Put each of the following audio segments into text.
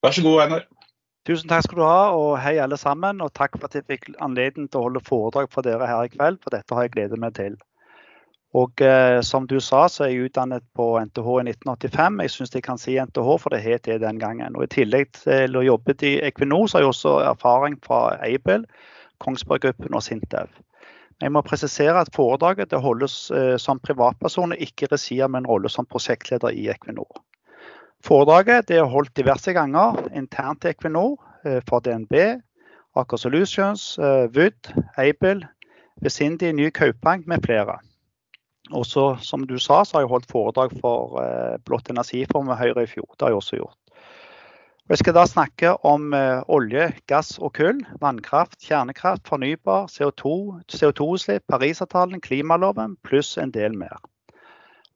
Vær så god, Einar. Tusen takk skal du ha, og hei alle sammen. Og takk for at jeg fikk anledning til å holde foredrag for dere her i kveld, for dette har jeg gledet meg til. Og eh, som du sa, så er jeg utdannet på NTH i 1985. Jeg syns jeg kan si NTH, for det het det den gangen. Og I tillegg til å jobbe i Equinor, så har jeg også erfaring fra Aibel, Kongsberg Gruppen og Sintef. Jeg må presisere at foredraget det holdes eh, som privatperson ikke regi av min rolle som prosjektleder i Equinor. Foredraget det er holdt diverse ganger internt til Equinor eh, for DNB, Aker Solutions, eh, Wood, Aibel, Vesindi, Ny Kaupang med flere. Også som du sa, så har jeg holdt foredrag for eh, Blått energiform med Høyre i fjor. Det har jeg også gjort. Jeg skal da snakke om olje, gass og kull, vannkraft, kjernekraft, fornybar, CO2-utslipp, CO Parisavtalen, klimaloven pluss en del mer.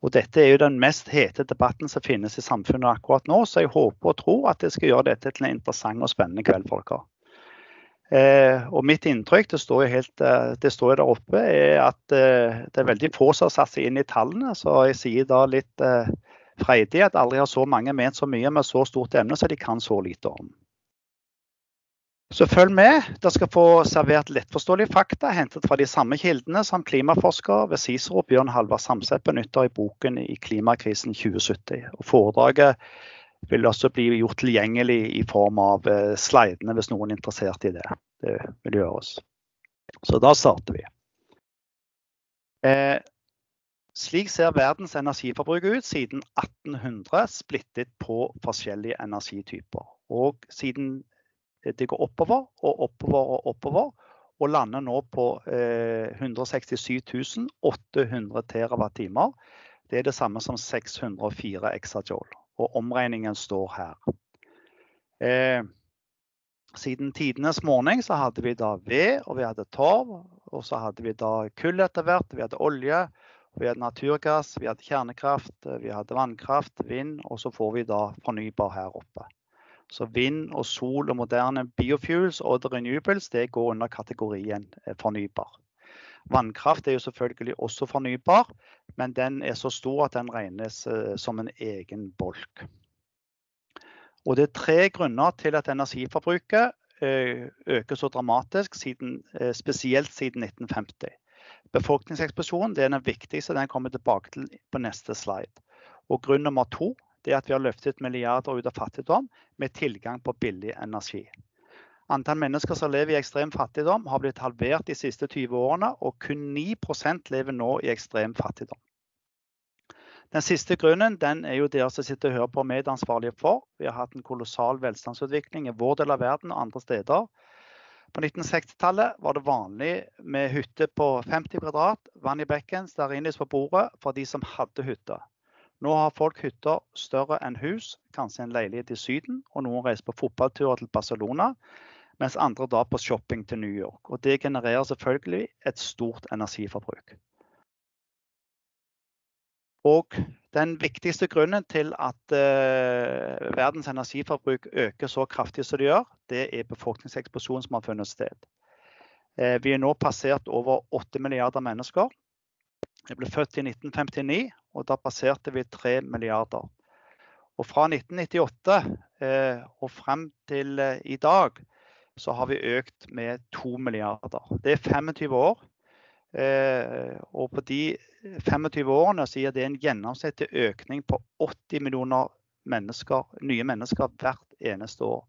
Og Dette er jo den mest hete debatten som finnes i samfunnet akkurat nå, så jeg håper og tror at jeg skal gjøre dette til en interessant og spennende kveld for dere. Eh, og mitt inntrykk, det står jo helt, eh, det står der oppe, er at eh, det er veldig få som har satt seg inn i tallene. Så jeg sier da litt eh, freidig at aldri har så mange ment så mye med så stort emne som de kan så lite om. Så følg med. Dere skal få servert lettforståelige fakta hentet fra de samme kildene som klimaforsker ved CICERO Bjørn Halvard Samset benytter i boken i klimakrisen 2070. Og foredraget vil også bli gjort tilgjengelig i form av eh, slidene hvis noen er interessert i det. Det vil gjøres. Så da starter vi. Eh, slik ser verdens energiforbruk ut siden 1800, splittet på forskjellige energityper. Og siden det går oppover og oppover og oppover, og lander nå på eh, 167 800 TWh. Det er det samme som 604 exajoule og omregningen står her. Eh, siden tidenes morgen så hadde vi da ved, og vi hadde torv. Og så hadde vi da kull etter hvert, vi hadde olje, vi hadde naturgass, vi hadde kjernekraft, vi hadde vannkraft, vind, og så får vi da fornybar her oppe. Så vind og sol og moderne biofuels og renewables det går under kategorien eh, fornybar. Vannkraft er jo selvfølgelig også fornybar, men den er så stor at den regnes eh, som en egen bolk. Og Det er tre grunner til at energiforbruket eh, øker så dramatisk, siden, spesielt siden 1950. Befolkningseksplosjonen er den viktigste, den kommer tilbake til på neste slide. Og Grunn nummer to er at vi har løftet milliarder ut av fattigdom med tilgang på billig energi. Antall mennesker som lever i ekstrem fattigdom har blitt halvert de siste 20 årene, og kun 9% lever nå i ekstrem fattigdom. Den siste grunnen den er jo dere som sitter og hører på medansvarlige for. Vi har hatt en kolossal velstandsutvikling i vår del av verden og andre steder. På 1960-tallet var det vanlig med hytte på 50 kvadrat, vann i bekken, stearinlys på bordet for de som hadde hytte. Nå har folk hytter større enn hus, kanskje en leilighet i Syden, og noen reiser på fotballturer til Barcelona mens andre drar på shopping til New York. Og det genererer selvfølgelig et stort energiforbruk. Og den viktigste grunnen til at eh, verdens energiforbruk øker så kraftig som det gjør, det er befolkningseksplosjonen som har funnet sted. Eh, vi er nå passert over 8 milliarder mennesker. Jeg ble født i 1959, og da passerte vi 3 milliarder. Og fra 1998 eh, og frem til i dag så har vi økt med 2 milliarder. Det er 25 år. Eh, og på de 25 årene så gir det en gjennomsnittlig økning på 80 millioner mennesker, nye mennesker hvert eneste år.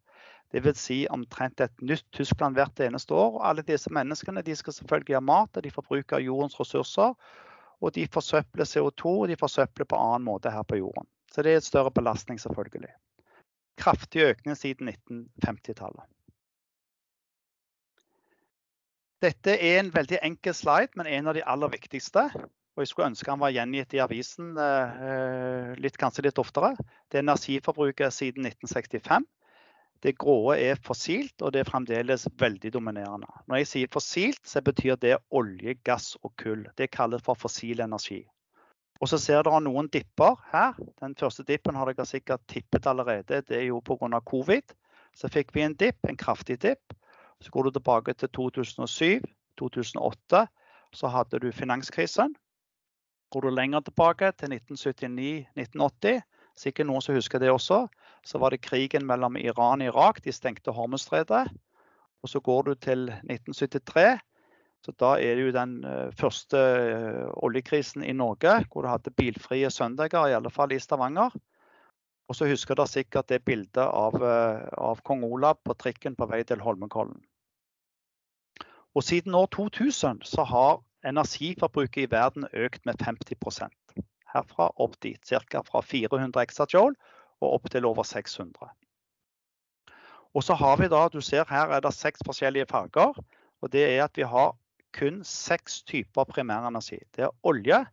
Dvs. Si omtrent et nytt Tyskland hvert eneste år. Og alle disse menneskene de skal selvfølgelig ha mat, og de forbruker jordens ressurser. Og de forsøpler CO2 og de forsøpler på annen måte her på jorden. Så det er et større belastning, selvfølgelig. Kraftig økning siden 1950-tallet. Dette er en veldig enkel slide, men en av de aller viktigste. Og jeg skulle ønske han var gjengitt i avisen eh, litt, kanskje litt oftere. Det er energiforbruket siden 1965. Det grå er fossilt, og det er fremdeles veldig dominerende. Når jeg sier fossilt, så betyr det olje, gass og kull. Det kalles for fossil energi. Og så ser dere noen dipper her. Den første dippen har dere sikkert tippet allerede. Det er jo pga. covid. Så fikk vi en dipp, en kraftig dipp. Så går du tilbake til 2007, 2008, så hadde du finanskrisen. Går du lenger tilbake til 1979-1980, sikkert noen som husker det også, Så var det krigen mellom Iran og Irak. De stengte Hormuzstredet. Og så går du til 1973. Så da er det jo den eh, første eh, oljekrisen i Norge, hvor du hadde bilfrie søndager, i alle fall i Stavanger. Og så husker dere sikkert det bildet av, eh, av kong Olav på trikken på vei til Holmenkollen. Og siden år 2000 så har energiforbruket i verden økt med 50% Herfra opp dit. Ca. fra 400 exajoule og opp til over 600. Og så har vi da, du ser her er det seks forskjellige farger. Og det er at vi har kun seks typer primærenergi. Det er olje,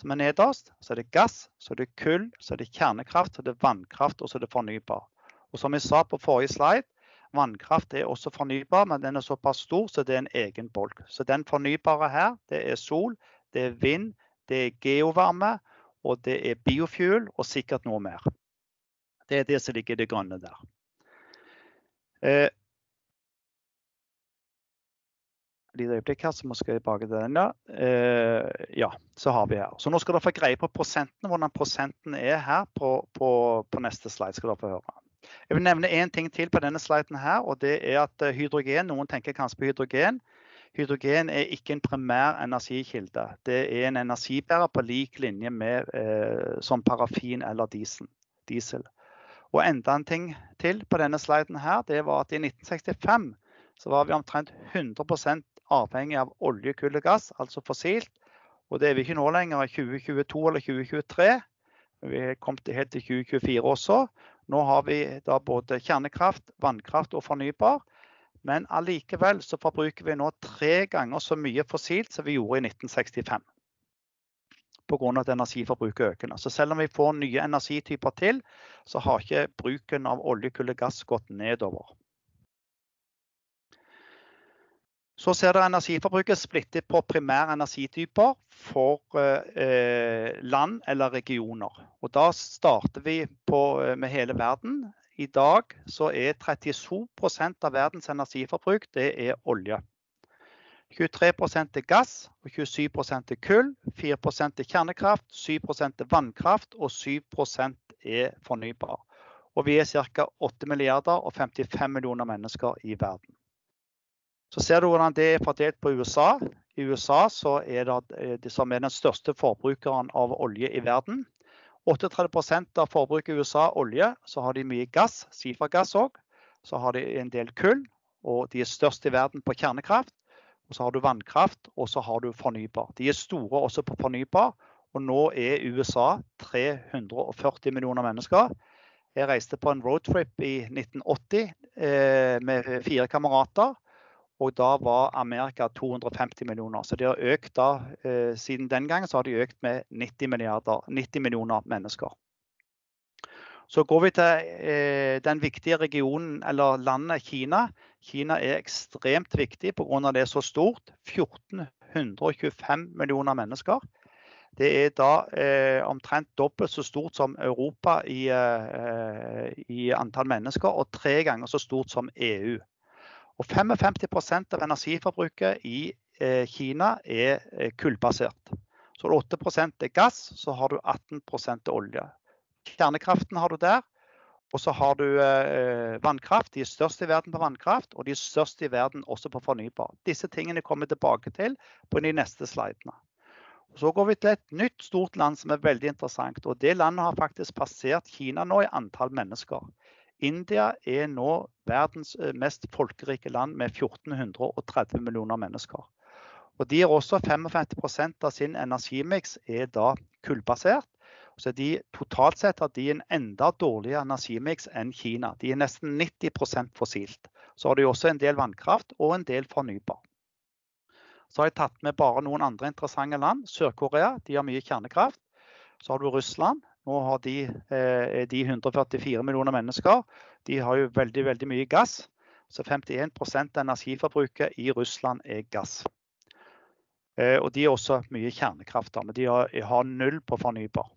som er nederst. Så er det gass, så er det kull, så er det kjernekraft, så er det vannkraft og så er det fornybar. Og som jeg sa på forrige slide, vannkraft er også fornybar, men den er såpass stor så det er en egen bolk. Så den fornybare her, det er sol, det er vind, det er geovarme, og det er biofuel og sikkert noe mer. Det er det som ligger i det grønne der. Eh, lite øyeblikk her, så må jeg tilbake til den. Uh, ja, så har vi her. Så nå skal dere få greie på prosenten, hvordan prosenten er her på, på, på, neste slide. skal dere få høre. Jeg vil nevne én ting til på denne sliden her, og det er at eh, hydrogen, noen tenker kanskje på hydrogen. Hydrogen er ikke en primær energikilde. Det er en energibærer på lik linje med eh, som parafin eller diesel. diesel. Og enda en ting til på denne sliden her, det var at i 1965 så var vi omtrent 100 avhengig av olje, kull og gass, altså fossilt. Og det er vi ikke nå lenger, i 2022 eller 2023. Vi er kommet helt til 2024 også. Nå har vi da både kjernekraft, vannkraft og fornybar. Men allikevel så forbruker vi nå tre ganger så mye fossilt som vi gjorde i 1965. Pga. at energiforbruket øker. Så selv om vi får nye energityper til, så har ikke bruken av olje, kull og gass gått nedover. Så ser dere energiforbruket splittet på primære energityper for eh, land eller regioner. Og da starter vi på, eh, med hele verden. I dag så er 32% av verdens energiforbruk det er olje. 23 er gass, og 27 er kull. 4 er kjernekraft, 7 er vannkraft og 7% er fornybar. Og vi er ca. 8 milliarder og 55 millioner mennesker i verden. Så ser du hvordan det er fordelt på USA. I USA er det, eh, det som er den største forbrukeren av olje i verden. 38 av forbruket i USA olje. Så har de mye gass, skifergass òg. Så har de en del kull, og de er størst i verden på kjernekraft. Og så har du vannkraft, og så har du fornybar. De er store også på fornybar. Og nå er USA 340 millioner mennesker. Jeg reiste på en roadtrip i 1980 eh, med fire kamerater. Og da var Amerika 250 millioner. Så de har økt da, eh, siden den gang så har de økt med 90, 90 millioner mennesker. Så går vi til eh, den viktige regionen, eller landet Kina. Kina er ekstremt viktig pga. det er så stort. 1425 millioner mennesker. Det er da eh, omtrent dobbelt så stort som Europa i, eh, i antall mennesker, og tre ganger så stort som EU. Og 55% av energiforbruket i eh, Kina er eh, kullbasert. Så er 8% er gass, så har du 18 er olje. Kjernekraften har du der. Og så har du eh, vannkraft. De er størst i verden på vannkraft, og de er størst i verden også på fornybar. Disse tingene kommer vi tilbake til på de neste slidene. Så går vi til et nytt stort land som er veldig interessant. og Det landet har faktisk passert Kina nå i antall mennesker. India er nå verdens eh, mest folkerike land med 1430 millioner mennesker. Og de er også 55% av sin energimiks er da kullbasert. Så de, totalt sett har de en enda dårligere energimiks enn Kina. De er nesten 90% fossilt. Så har de også en del vannkraft og en del fornybar. Så har jeg tatt med bare noen andre interessante land. Sør-Korea de har mye kjernekraft. Så har du Russland. Nå har de, eh, de 144 millioner mennesker. De har jo veldig, veldig mye gass. Så 51% av energiforbruket i Russland er gass. Eh, og de har også mye kjernekraft, men de har, null på fornybar.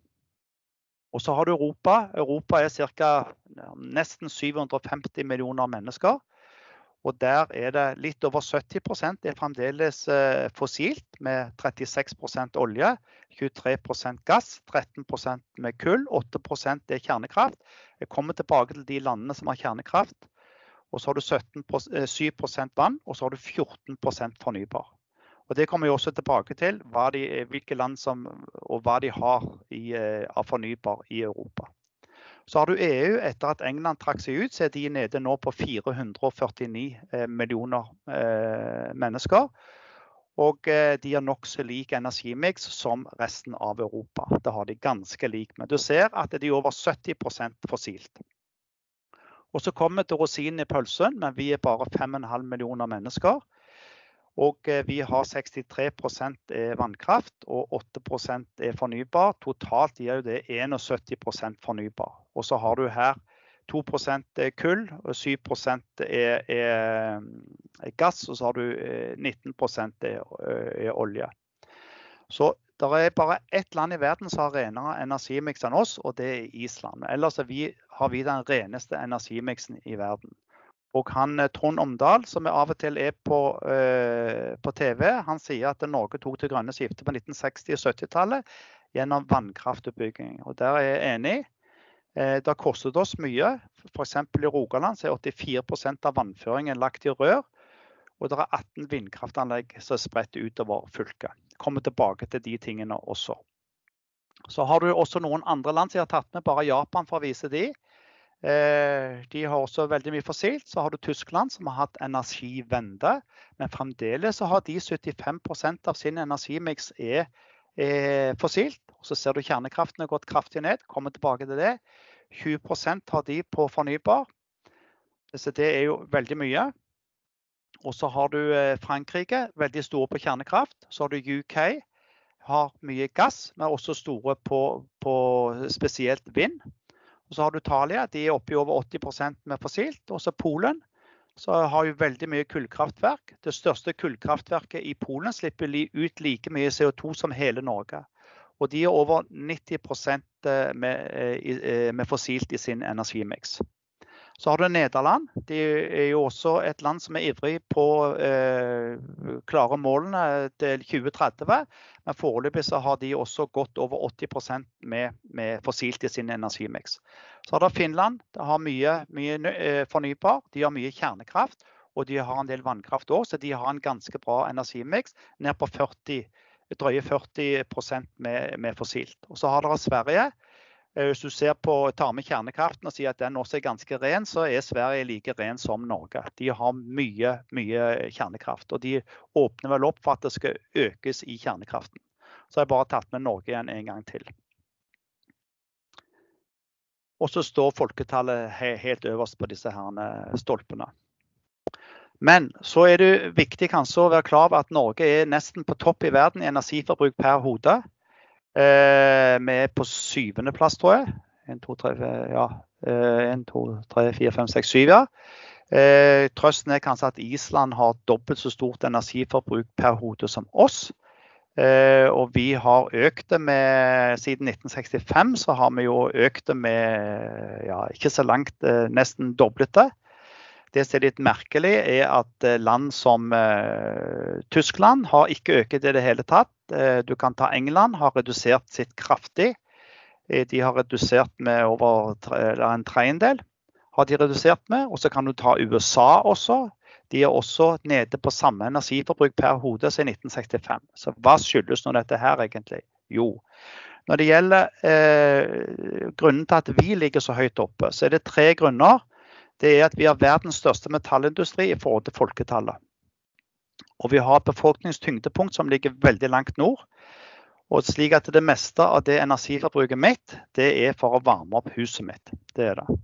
Og så har du Europa. Europa er ca. nesten 750 millioner mennesker. Og der er det litt over 70 er fremdeles eh, fossilt, med 36% olje, 23% gass, 13% med kull, 8% er kjernekraft. Jeg kommer tilbake til de landene som har kjernekraft. Og så har du 17, 7 eh, vann, og så har du 14% fornybar. Og Det kommer vi også tilbake til, de, hvilke land som, og hva de har i, eh, av fornybar i Europa. Så har du EU. Etter at England trakk seg ut, så er de nede nå på 449 eh, millioner eh, mennesker. Og de har nokså lik energimiks som resten av Europa. Det har de ganske lik. Men du ser at de er over 70% fossilt. Og så kommer til rosinen i pølsen, men vi er bare 5,5 millioner mennesker. Og eh, vi har 63 er vannkraft og 8% er fornybar. Totalt gir det 71% fornybar. Og så har du her 2 er kull, og 7 er, er, gass, og så har du 19 eh, er, er olje. Så det er bare ett land i verden som har renere energimiks enn oss, og det er Island. Ellers er vi, har vi den reneste energimiksen i verden. Og han, eh, Trond Omdal, som av og til er på, uh, på, TV, han sier at Norge tok til grønne skiftet på 1960- og 70-tallet gjennom vannkraftutbygging. Og Der er jeg enig. Uh, det har kostet oss mye. F.eks. i Rogaland så er 84% av vannføringen lagt i rør. Og det er 18 vindkraftanlegg som er spredt utover fylket. Kommer tilbake til de tingene også. Så har du også noen andre land som har tatt med, bare Japan for å vise de. Eh, de har også veldig mye fossilt. Så har du Tyskland, som har hatt energivende. Men fremdeles så har de 75% av sin energimiks er, er fossilt. Så ser du kjernekraften har gått kraftig ned. Kommer tilbake til det. 20% har de på fornybar. Så det er jo veldig mye. Og så har du eh, Frankrike, veldig store på kjernekraft. Så har du UK, har mye gass, men også store på, på spesielt vind. Og så har du Italia, de er oppe i over 80% med fossilt. Og så Polen, så har jo veldig mye kullkraftverk. Det største kullkraftverket i Polen slipper ut like mye CO2 som hele Norge. Og de er over 90 eh, med, eh, eh, med fossilt i sin energimiks. Så har du Nederland. De er jo også et land som er ivrig på å eh, klare målene til 2030. Men foreløpig så har de også gått over 80% med, med fossilt i sin energimiks. Så har du Finland. De har mye, mye eh, fornybar. De har mye kjernekraft. Og de har en del vannkraft òg, så de har en ganske bra energimiks. Ned på 40, drøye 40% med, med fossilt. Og så har dere Sverige hvis du ser på, tar med kjernekraften og sier at den også er ganske ren, så er Sverige like ren som Norge. De har mye, mye kjernekraft. Og de åpner vel opp for at det skal økes i kjernekraften. Så har jeg bare tatt med Norge igjen en gang til. Og så står folketallet helt øverst på disse her stolpene. Men så er det viktig kanskje å være klar over at Norge er nesten på topp i verden i energiforbruk per hode. Eh, vi er på syvendeplass, tror jeg. 1, 2, 3, ja. 1, 2, 3, 4, 5, 6, 7, ja. Eh, trøsten er kanskje at Island har dobbelt så stort energiforbruk per hode som oss. Eh, og vi har økt det med Siden 1965 så har vi jo økt det med ja, ikke så langt, eh, nesten doblet det. Det som er litt merkelig, er at eh, land som eh, Tyskland har ikke økt i det hele tatt. Eh, du kan ta England, har redusert sitt kraftig. De har redusert med over en tredjedel. har de redusert med. Og så kan du ta USA også. De er også nede på samme energiforbruk per hode i 1965. Så hva skyldes nå dette her egentlig? Jo, når det gjelder eh, grunnen til at vi ligger så høyt oppe, så er det tre grunner det er at vi har verdens største metallindustri i forhold til folketallet. Og vi har et befolkningstyngdepunkt som ligger veldig langt nord. Og slik at det meste av det energiforbruket mitt, det er for å varme opp huset mitt. Det er det.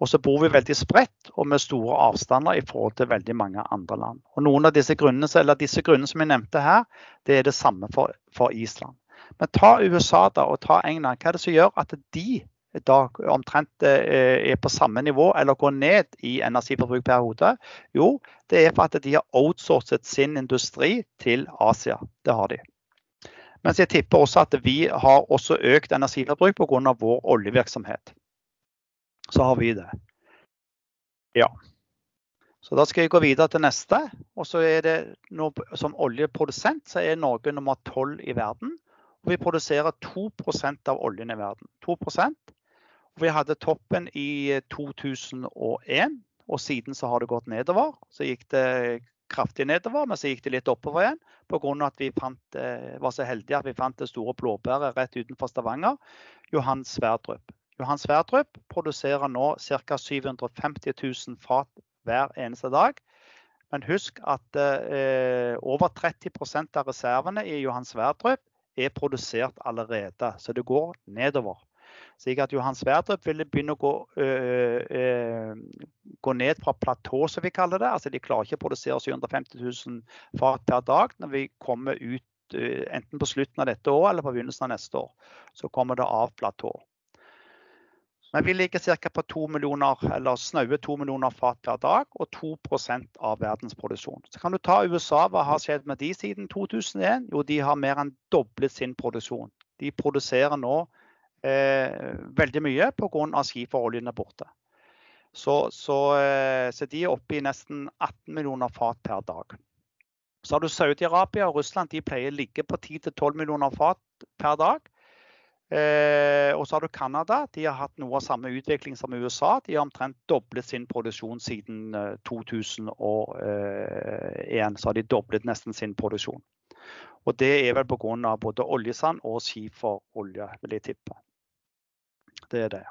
Og så bor vi veldig spredt og med store avstander i forhold til veldig mange andre land. Og Noen av disse grunnene, eller disse grunnene som jeg nevnte her, det er det samme for, for Island. Men ta USA da, og ta England. Hva er det som gjør at de da omtrent eh, er på samme nivå eller går ned i energiforbruk per hode? Jo, det er for at de har outsourcet sin industri til Asia. Det har de. Mens jeg tipper også at vi har også økt energiforbruk pga. vår oljevirksomhet. Så har vi det. Ja. Så Da skal jeg gå videre til neste. og så er det Som oljeprodusent så er Norge nummer 12 i verden. og Vi produserer 2% av oljen i verden. 2 og Vi hadde toppen i 2001, og siden så har det gått nedover. Så gikk det kraftig nedover, men så gikk det litt oppover igjen pga. at vi fant, eh, var så heldige at vi fant det store blåbæret rett utenfor Stavanger, Johan Sverdrup. Johan Sverdrup produserer nå ca. 750 000 fat hver eneste dag. Men husk at eh, over 30% av reservene i Johan Sverdrup er produsert allerede, så det går nedover. Slik at Johan Sverdrup ville begynne å gå, øh, øh, gå, ned fra platå, som vi kaller det. Altså De klarer ikke å produsere 750 000 fat per dag når vi kommer ut øh, enten på slutten av dette året eller på begynnelsen av neste år. Så kommer det av platå. Men vi ligger ca. på 2 millioner, eller snaue 2 millioner fat per dag og 2% av verdensproduksjon. Så kan du ta USA. Hva har skjedd med de siden 2001? Jo, de har mer enn doblet sin produksjon. De produserer nå veldig mye pga. skiferoljen er borte. Så, så, eh, så, de er oppe i nesten 18 millioner fat per dag. Så har du Saudi-Arabia og Russland. De pleier å ligge på 10-12 millioner fat per dag. Eh, og så har du Canada. De har hatt noe av samme utvikling som USA. De har omtrent doblet sin produksjon siden 2001. Eh, så har de doblet nesten sin produksjon. Og det er vel pga. både oljesand og skiferolje, vil jeg tippe. Det er det.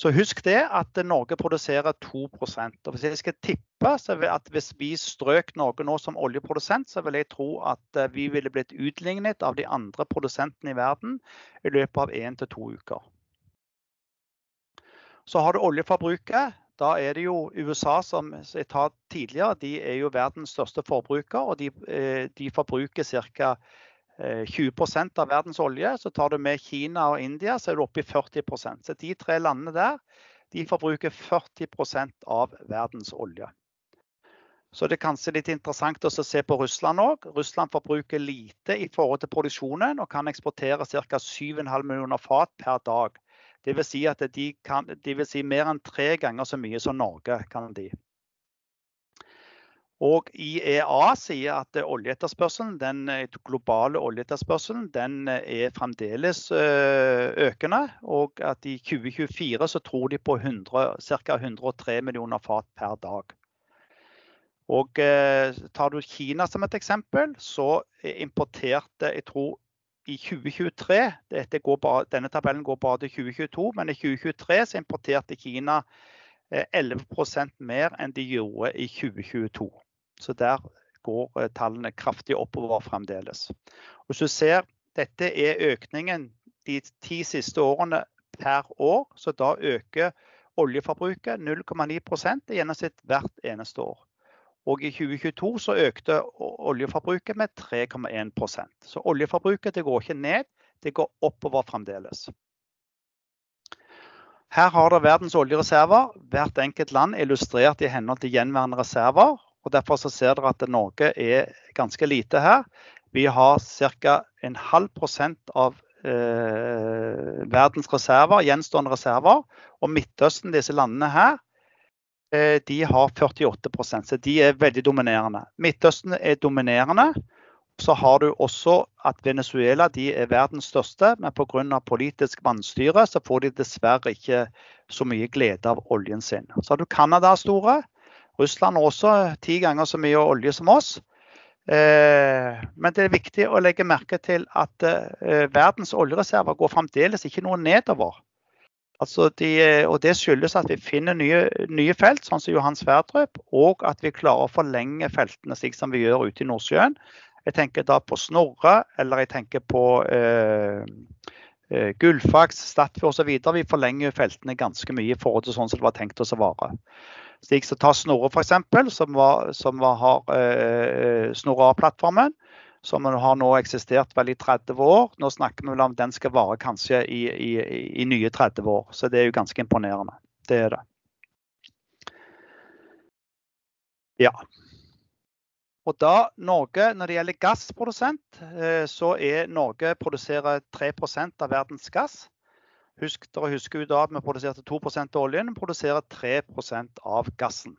Så husk det at Norge produserer 2% og Hvis jeg skal tippe at hvis vi strøk Norge nå som oljeprodusent, så vil jeg tro at eh, vi ville blitt utlignet av de andre produsentene i verden i løpet av én til to uker. Så har du oljeforbruket. Da er det jo USA som jeg tar tidligere, de er jo verdens største forbruker. Og de, eh, de forbruker ca. 20 eh, av verdens olje. Så tar du med Kina og India, så er du oppe i 40% Så de tre landene der de forbruker 40% av verdens olje. Så det er kanskje litt interessant å se på Russland òg. Russland forbruker lite i forhold til produksjonen og kan eksportere ca. 7,5 millioner fat per dag. Vil si at de kan, de vil si mer enn tre ganger så mye som Norge kan de. Og IEA sier at oljeetterspørselen, den eh, globale oljeetterspørselen den eh, er fremdeles eh, økende. Og at i 2024 så tror de på ca. 103 millioner fat per dag. Og Tar du Kina som et eksempel, så importerte jeg tror i 2023 bare, Denne tabellen går bare til 2022, men i 2023 så importerte Kina 11% mer enn de gjorde i 2022. Så der går eh, tallene kraftig oppover fremdeles. Og så ser, dette er økningen de ti siste årene per år. Så da øker oljeforbruket 0,9% i gjennomsnitt hvert eneste år. Og i 2022 så økte oljeforbruket med 3,1% Så oljeforbruket det går ikke ned, det går oppover fremdeles. Her har det verdens oljereserver. Hvert enkelt land illustrert i henhold til gjenværende reserver. Og Derfor så ser dere at Norge er ganske lite her. Vi har ca. en halv prosent av eh, verdens reserver, gjenstående reserver. Og Midtøsten, disse landene her, eh, de har 48 så de er veldig dominerende. Midtøsten er dominerende. Så har du også at Venezuela de er verdens største, men pga. politisk vannstyre så får de dessverre ikke så mye glede av oljen sin. Så har du Canada store. Russland har også ti ganger så mye olje som oss. Eh, men det er viktig å legge merke til at eh, verdens oljereserver går fremdeles ikke noe nedover. Altså de, og Det skyldes at vi finner nye, nye, felt, sånn som Johan Sverdrup, og at vi klarer å forlenge feltene slik som vi gjør ute i Nordsjøen. Jeg tenker da på Snorre, eller jeg tenker på eh, eh Gullfaks, Statfjord osv. Vi forlenger feltene ganske mye i forhold til sånn som det var tenkt å vare. Slik som ta Snorre f.eks., som, var, som var, har eh, Snorre A-plattformen. Som har nå eksistert vel i 30 år. Nå snakker vi vel om den skal vare kanskje i, i, i nye 30 år. Så det er jo ganske imponerende. Det er det. Ja. Og da Norge, Når det gjelder gassprodusent, eh, så er Norge produserer 3% av verdens gass. Husk dere husker jo da at vi produserte 2 av oljen, produserer 3% av gassen.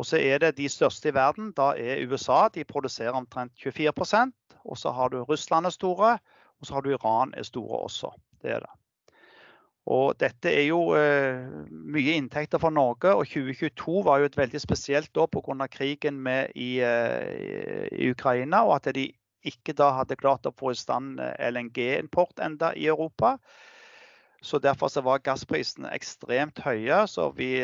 Og så er det de største i verden. Da er USA. De produserer omtrent 24% Og så har du Russland er store, og så har du Iran er store også. Det er det. Og dette er jo eh, mye inntekter for Norge, og 2022 var jo et veldig spesielt år pga. krigen med i, eh, i, Ukraina, og at de ikke da hadde klart å få i stand eh, LNG-import enda i Europa. Så Derfor så var gassprisene ekstremt høye. så vi,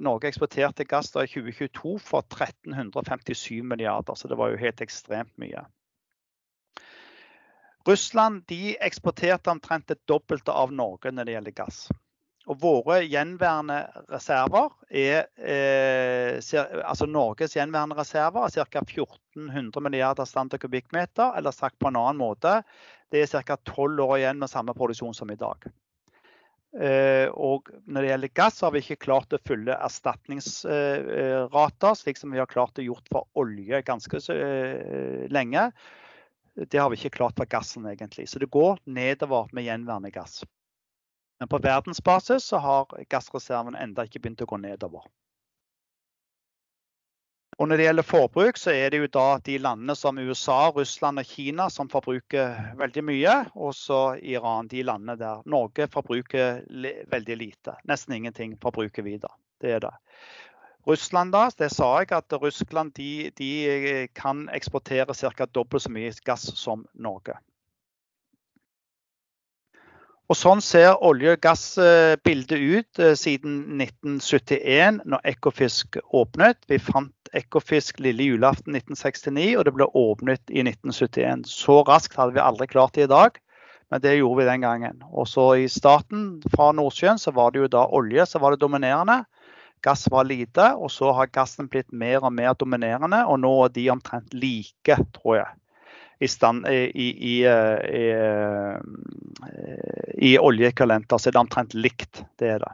Norge eksporterte gass i 2022 for 1357 milliarder, så det var jo helt ekstremt mye. Russland de eksporterte omtrent det dobbelte av Norge når det gjelder gass. Og våre gjenværende reserver er eh, altså Norges gjenværende reserver er ca. 1400 milliarder standard kubikkmeter. Eller sagt på en annen måte, det er ca. 12 år igjen med samme produksjon som i dag. Eh, og når det gjelder gass, har vi ikke klart å fylle erstatningsrater, slik som vi har klart å gjort for olje ganske eh, lenge. Det har vi ikke klart for gassen, egentlig. Så det går nedover med gjenværende gass. Men på verdensbasis så har gassreserven enda ikke begynt å gå nedover. Og når det gjelder forbruk, så er det jo da de landene som USA, Russland og Kina som forbruker veldig mye. Og så Iran, de landene der Norge forbruker veldig lite. Nesten ingenting forbruker vi da. Det er det. Russland, da, det sa jeg at Russland de, de kan eksportere ca. dobbelt så mye gass som Norge. Og Sånn ser olje- og gassbildet ut eh, siden 1971, når Ekofisk åpnet. Vi fant Ekofisk lille julaften 1969, og det ble åpnet i 1971. Så raskt hadde vi aldri klart det i dag, men det gjorde vi den gangen. Og så I starten fra Nordsjøen så var det jo da olje som var det dominerende. Gass var lite, og så har gassen blitt mer og mer dominerende. Og nå er de omtrent like, tror jeg, i, stand, i, i, i, i oljeekvivalenter. Så er det omtrent likt. Det er det.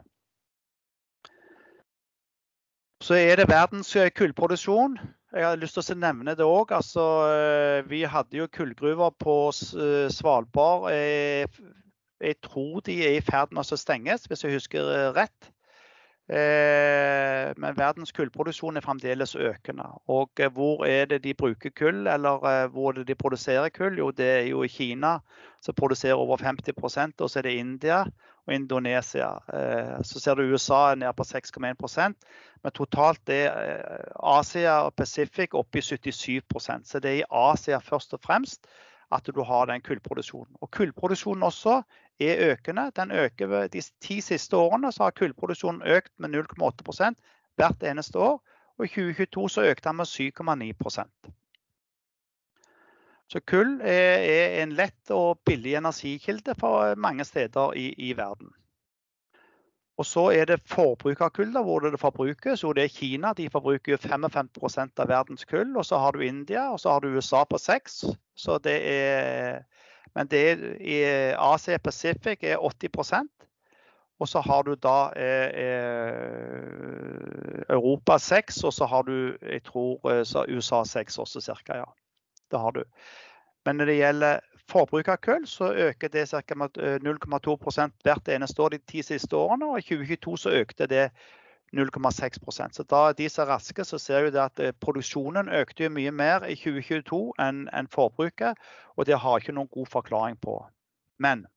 Så er det verdens kullproduksjon. Jeg har lyst til å nevne det òg. Altså, vi hadde jo kullgruver på Svalbard. Jeg tror de er i ferd med å stenges, hvis jeg husker rett. Eh, men verdens kullproduksjon er fremdeles økende. Og eh, hvor er det de bruker kull, eller eh, hvor er det de produserer kull? Jo, det er jo i Kina, som produserer over 50 og så er det India og Indonesia. Så ser du USA er nede på 6,1% men totalt er Asia og Pacific oppe i 77% Så det er i Asia først og fremst at du har den kullproduksjonen. Og kullproduksjonen også er økende. Den øker De ti siste årene har kullproduksjonen økt med 0,8% hvert eneste år. Og i 2022 så økte den med 7,9% Så kull er en lett og billig energikilde for mange steder i, i verden. Og så er det forbruk av kull, hvor det forbrukes. Jo, det er Kina. De forbruker 55% av verdens kull. Og så har du India, og så har du USA på 6 Så det er men det i Asia Pacific er 80% Og så har du da eh, eh Europa 6, og så har du jeg tror, eh, USA 6 også ca. Ja. Det har du. Men når det gjelder forbruk av kull, så øker det ca. 0,2 hvert eneste år de ti siste årene. Og i 2022 så økte det 0,6% Så da de som er raske, så ser vi at eh, produksjonen økte mye mer i 2022 enn, forbruket. Og det har ikke noen god forklaring på. Men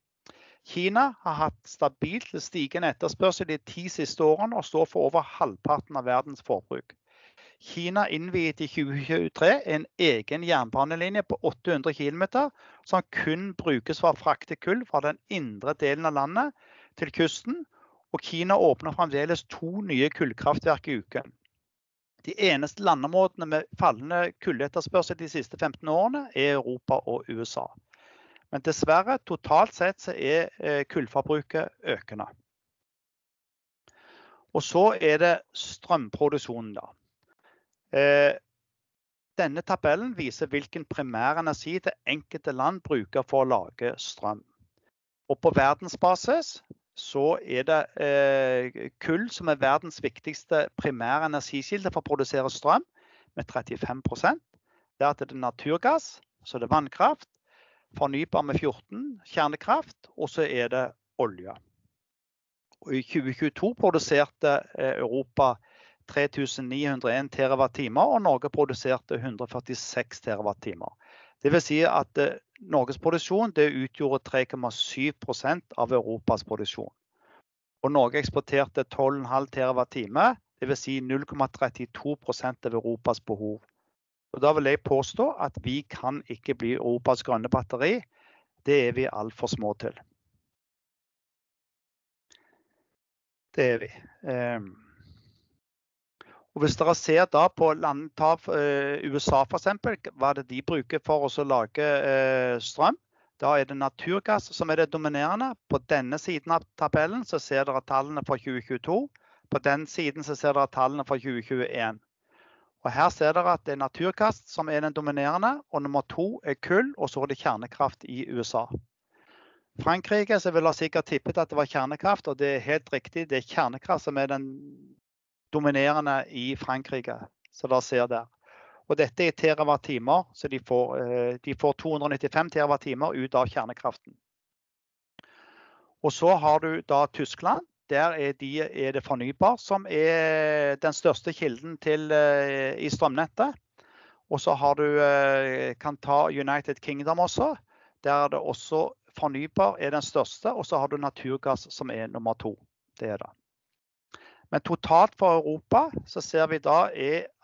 Kina har hatt stabilt stigende etterspørsel de ti siste årene og står for over halvparten av verdens forbruk. Kina innviet i 2023 en egen jernbanelinje på 800 km som kun brukes for å frakte kull fra den indre delen av landet til kysten og Kina åpner fremdeles to nye kullkraftverk i uken. De eneste landområdene med fallende kulletterspørsel de siste 15 årene er Europa og USA. Men dessverre, totalt sett så er eh, kullforbruket økende. Og så er det strømproduksjonen, da. Eh, denne tabellen viser hvilken primærenergi det enkelte land bruker for å lage strøm. Og på verdensbasis så er det eh, kull som er verdens viktigste primære energikilde for å produsere strøm, med 35% Deretter er det naturgass, så er det vannkraft. Fornybar med 14, kjernekraft, og så er det olje. Og I 2022 produserte eh, Europa 3901 TWh, og Norge produserte 146 TWh. Vil si at eh, Norges produksjon utgjorde 3,7% av Europas produksjon. Og Norge eksporterte 12,5 TWh, dvs. Si 0,32% av Europas behov. Og Da vil jeg påstå at vi kan ikke bli Europas grønne batteri. Det er vi altfor små til. Det er vi. Um, og Hvis dere ser da på land, ta, uh, USA f.eks., hva det de bruker for å lage uh, strøm? Da er det naturgass som er det dominerende. På denne siden av tabellen så ser dere tallene for 2022. På den siden så ser dere tallene for 2021. Og Her ser dere at det er naturgass som er den dominerende, og nummer to er kull, og så er det kjernekraft i USA. Frankrike så vil ha sikkert tippet at det var kjernekraft, og det er helt riktig. Det er kjernekraft som er den dominerende i Frankrike, som dere ser der. Og dette er terawatt-timer, så de får, eh, de får 295 terawatt-timer ut av kjernekraften. Og så har du da Tyskland. Der er, de, er, det fornybar som er den største kilden til, eh, i strømnettet. Og så har du, eh, kan ta United Kingdom også. Der er det også fornybar er den største, og så har du naturgass som er nummer to. Det er det. Men totalt for Europa så ser vi da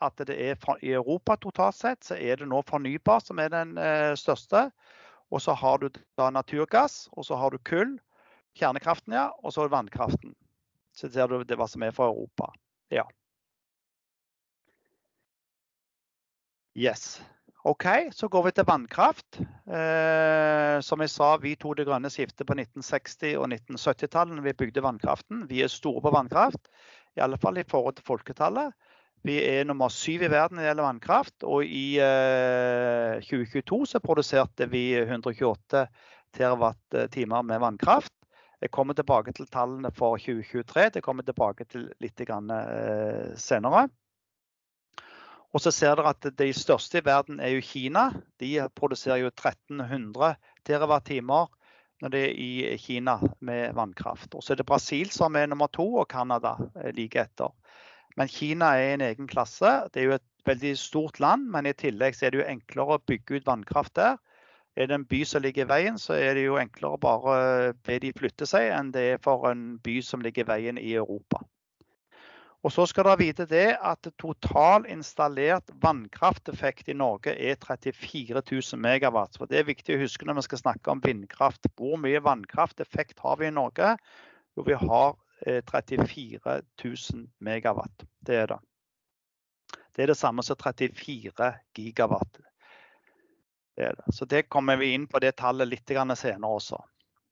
at det er i Europa totalt sett så er det nå fornybar som er den eh, største. Og så har du da naturgass, og så har du kull, kjernekraften, ja, og så vannkraften. Så ser du det hva som er for Europa. Ja. Yes. OK, så går vi til vannkraft. Eh, som jeg sa, vi tok det grønne skiftet på 1960- og 1970-tallet når vi bygde vannkraften. Vi er store på vannkraft, i alle fall i forhold til folketallet. Vi er nummer syv i verden når det gjelder vannkraft, og i eh, 2022 så produserte vi 128 TWh med vannkraft. Jeg kommer tilbake til tallene for 2023. Det kommer tilbake til litt eh, senere. Og så ser dere at De største i verden er jo Kina. De produserer jo 1300 TWh når det er i Kina med vannkraft. Og så er det Brasil som er nummer to, og Canada like etter. Men Kina er en egen klasse. Det er jo et veldig stort land, men i tillegg er det jo enklere å bygge ut vannkraft der. Er det en by som ligger i veien, så er det jo enklere å bare be de flytte seg, enn det er for en by som ligger i veien i Europa. Og så skal dere vite det at total installert vannkrafteffekt i Norge er 34 000 megawatt. For det er viktig å huske når vi skal snakke om vindkraft. Hvor mye vannkrafteffekt har vi i Norge? Jo, vi har 34 eh, 000 megawatt. Det er det. Det er det samme som 34 gigawatt. Det det. Så det kommer vi inn på det tallet litt senere også.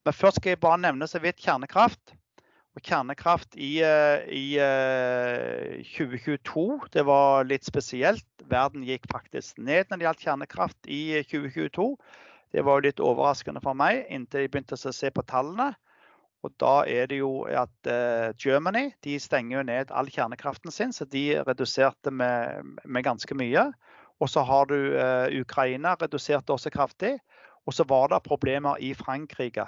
Men først skal jeg bare nevne så vidt kjernekraft. Og kjernekraft i, eh, i 2022, eh, det var litt spesielt. Verden gikk faktisk ned når det gjaldt kjernekraft i 2022. Det var litt overraskende for meg inntil jeg begynte å se på tallene. Og da er det jo at Germany de stenger jo ned all kjernekraften sin, så de reduserte med, med ganske mye. Og så har du Ukraina reduserte også kraftig. Og så var det problemer i Frankrike.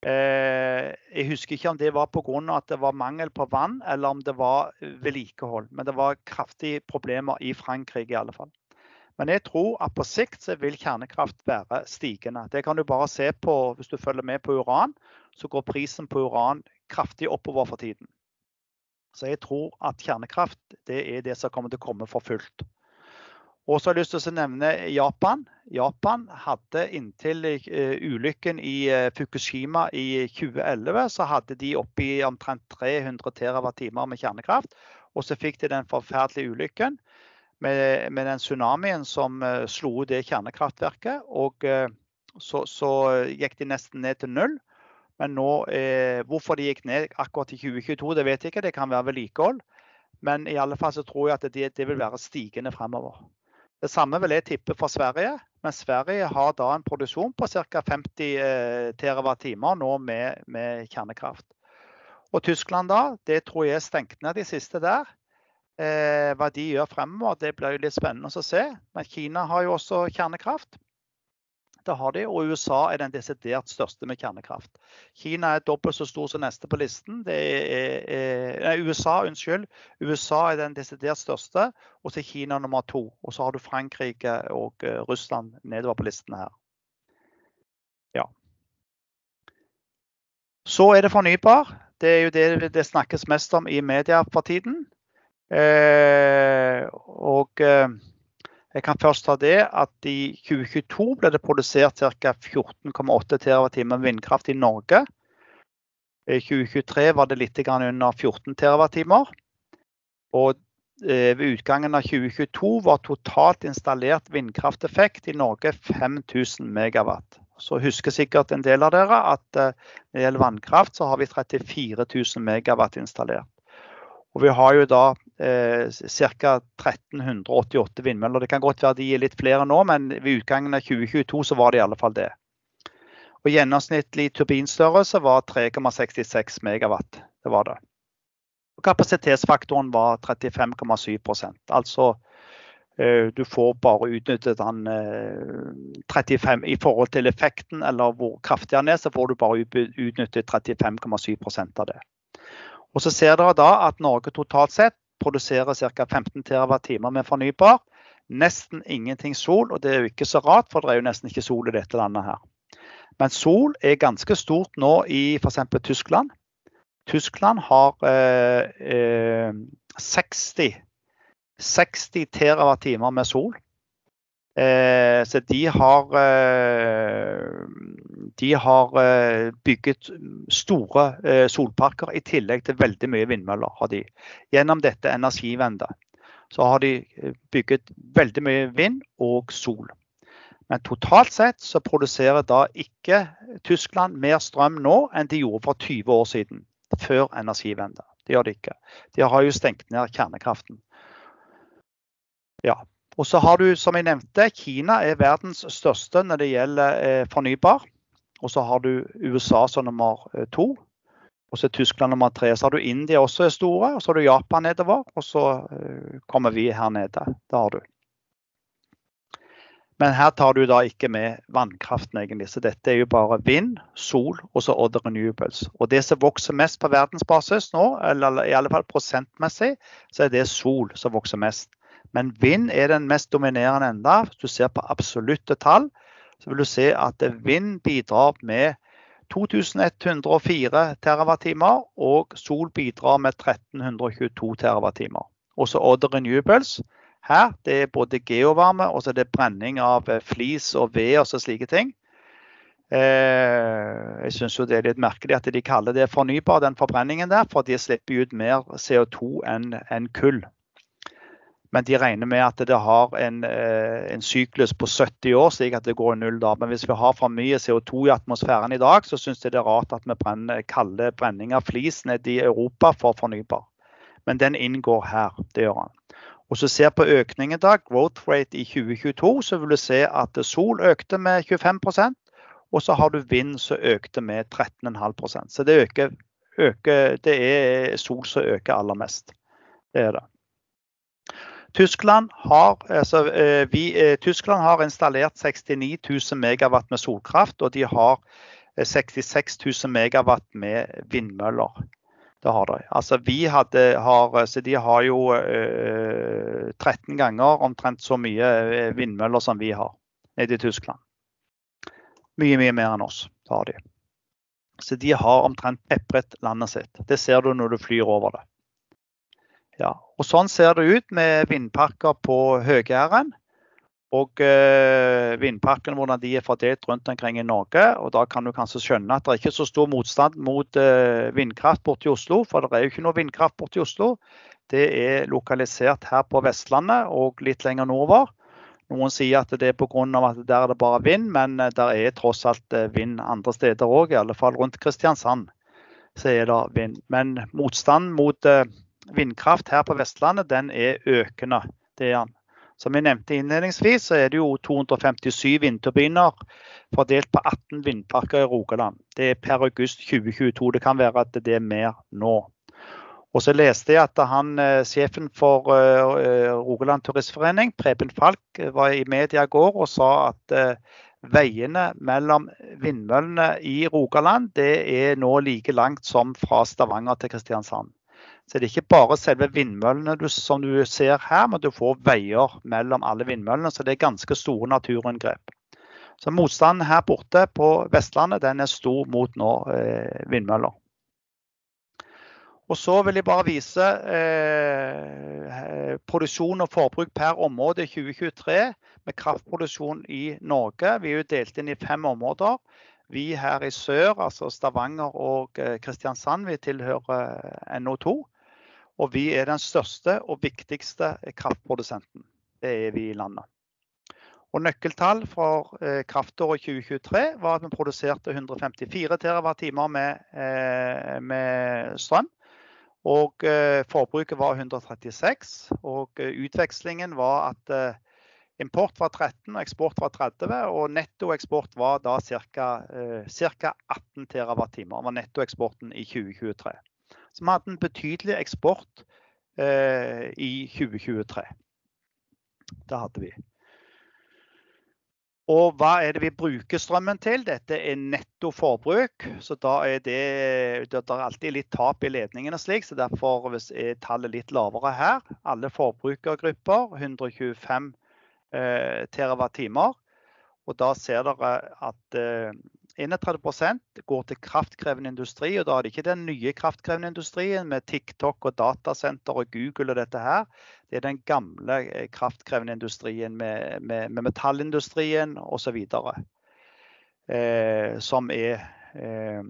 Eh, jeg husker ikke om det var pga. at det var mangel på vann, eller om det var vedlikehold. Men det var kraftige problemer i Frankrike i alle fall. Men jeg tror at på sikt vil kjernekraft være stigende. Det kan du bare se på hvis du følger med på uran. Så går prisen på uran kraftig oppover for tiden. Så jeg tror at kjernekraft det er det som kommer til å komme for fullt. Og så har jeg lyst til å nevne Japan. Japan hadde inntil uh, ulykken i uh, Fukushima i 2011, så hadde de oppi omtrent 300 TWh med kjernekraft. Og så fikk de den forferdelige ulykken med, med den tsunamien som uh, slo det kjernekraftverket. Og så, så, gikk de nesten ned til null. Men nå, hvorfor de gikk ned akkurat i 2022, det vet jeg ikke. Det kan være vedlikehold. Men i alle fall så tror jeg at det, det vil være stigende fremover. Det samme vil jeg tippe for Sverige, men Sverige har da en produksjon på ca. 50 eh, TWh nå med, med, kjernekraft. Og Tyskland da, det tror jeg er stengt ned de siste der. Eh, hva de gjør fremover, det blir jo litt spennende å se. Men Kina har jo også kjernekraft. Det har de, og USA er den desidert største med kjernekraft. Kina er dobbelt så stor som neste på listen. Er, er, nei, USA, unnskyld. USA er den desidert største, og så er Kina nummer to. Og så har du Frankrike og uh, Russland nedover på listen her. Ja. Så er det fornybar. Det er jo det det snakkes mest om i media for tiden. Eh, og eh, jeg kan først ta det at i 2022 ble det produsert ca. 14,8 TWh vindkraft i Norge. I 2023 var det litt under 14 TWh. Og eh, ved utgangen av 2022 var totalt installert vindkrafteffekt i Norge 5000 megawatt. Så husker sikkert en del av dere at når det gjelder vannkraft, så har vi 34 000 megawatt installert. Og vi har jo da eh, ca. 1388 vindmøller. Det kan godt være de er litt flere nå, men ved utgangen av 2022 så var det i alle fall det. Og Gjennomsnittlig turbinstørrelse var 3,66 megawatt. Det var det. Og kapasitetsfaktoren var 35,7% Altså eh, du får bare utnyttet den eh, 35 I forhold til effekten eller hvor kraftig den er, så får du bare utnyttet 35,7% av det. Og så ser dere da at Norge totalt sett produserer ca. 15 TWh med fornybar. Nesten ingenting sol, og det er jo ikke så rart, for det er jo nesten ikke sol i dette landet her. Men sol er ganske stort nå i f.eks. Tyskland. Tyskland har eh, eh, 60, 60 TWh med sol. Eh, så de har, eh, de har eh, bygget store solparker i tillegg til veldig mye vindmøller. har de. Gjennom dette energivendet så har de bygget veldig mye vind og sol. Men totalt sett så produserer da ikke Tyskland mer strøm nå enn de gjorde for 20 år siden. Før energivendet. Det gjør de ikke. De har jo stengt ned kjernekraften. Ja, og så har du, som jeg nevnte, Kina er verdens største når det gjelder eh, fornybar. Og så har du USA som nummer eh, to. Og så er Tyskland nummer tre. Så har du India også er store. Og så har du Japan nedover. Og så eh, kommer vi her nede. Det har du. Men her tar du da ikke med vannkraften, egentlig. Så dette er jo bare vind, sol og så Odder Renewables. Og det som vokser mest på verdensbasis nå, eller i alle fall prosentmessig, så er det sol som vokser mest. Men vind er den mest dominerende enda. Hvis du ser på absolutte tall, så vil du se at vind bidrar med 2104 TWh, og sol bidrar med 1322 TWh. Også Odder Renewables. Her det er både geovarme og så er det brenning av flis og ved og så slike ting. Eh, jeg syns det er litt merkelig at de kaller det fornybar, den forbrenningen der, for de slipper ut mer CO2 enn kull. Men de regner med at det har en, eh, en, syklus på 70 år, slik at det går null da. Men hvis vi har for mye CO2 i atmosfæren i dag, så syns jeg det er rart at vi brenner, kaller brenning av flis nede i Europa for fornybar. Men den inngår her. Det gjør han. Og så ser på økningen da, growth rate i 2022, så vil du se at sol økte med 25% og så har du vind som økte med 13,5% Så det, øker, øker, det er sol som øker aller mest. Det er det. Tyskland har, altså, eh, vi, eh, Tyskland har, installert 69 000 megawatt med solkraft, og de har 66 eh, 000 megawatt med vindmøller. Det har de. Altså, vi hadde, har, så de har jo eh, 13 ganger omtrent så mye vindmøller som vi har nede i Tyskland. Mye, mye mer enn oss har de. Så de har omtrent pepret landet sitt. Det ser du når du flyr over det. Ja, og Sånn ser det ut med vindparker på Høg-Jæren. Og eh, vindparkene hvordan de er fordelt rundt omkring i Norge. og Da kan du kanskje skjønne at det er ikke så stor motstand mot eh, vindkraft borti Oslo. For det er jo ikke noe vindkraft borti Oslo. Det er lokalisert her på Vestlandet og litt lenger nordover. Noen sier at det er pga. at der er det bare vind, men eh, der er tross alt eh, vind andre steder òg. Fall rundt Kristiansand så er det vind. Men motstand mot eh, vindkraft her på Vestlandet den er økende. Det er den. Som jeg nevnte innledningsvis, så er det jo 257 vindturbiner fordelt på 18 vindparker i Rogaland. Det er per august 2022. Det kan være at det er mer nå. Og så leste jeg at han, eh, Sjefen for uh, Rogaland turistforening, Preben Falk, var i media i går og sa at veiene mellom vindmøllene i Rogaland det er nå like langt som fra Stavanger til Kristiansand. Så det er ikke bare selve vindmøllene du, som du ser her, men du får veier mellom alle vindmøllene. Så det er ganske store naturinngrep. Så motstanden her borte på Vestlandet den er stor mot nå eh, vindmøller. Og så vil jeg bare vise eh, produksjon og forbruk per område i 2023 med kraftproduksjon i Norge. Vi er jo delt inn i fem områder. Vi her i sør, altså Stavanger og eh, Kristiansand, vi tilhører eh, NO2. Og vi er den største og viktigste kraftprodusenten. Det er vi i landet. Og Nøkkeltall for eh, kraftåret 2023 var at vi produserte 154 TWh med, eh, med strøm. Og eh, forbruket var 136. Og utvekslingen var at import var 13 og eksport var 30. Og nettoeksport var da ca. 18 TWh. var nettoeksporten i 2023. Vi hadde en betydelig eksport eh, i 2023. Det hadde vi. Og hva er det vi bruker strømmen til? Dette er netto forbruk. Så da er det, det er alltid litt tap i ledningene slik, så derfor er tallet litt lavere her. Alle forbrukergrupper 125 eh, TWh. Og da ser dere at eh, 31% går til kraftkrevende industri. og Da er det ikke den nye kraftkrevende industrien med TikTok og datasenter og Google og dette her. Det er den gamle eh, kraftkrevende industrien med, med, med metallindustrien osv. Eh, som er, eh,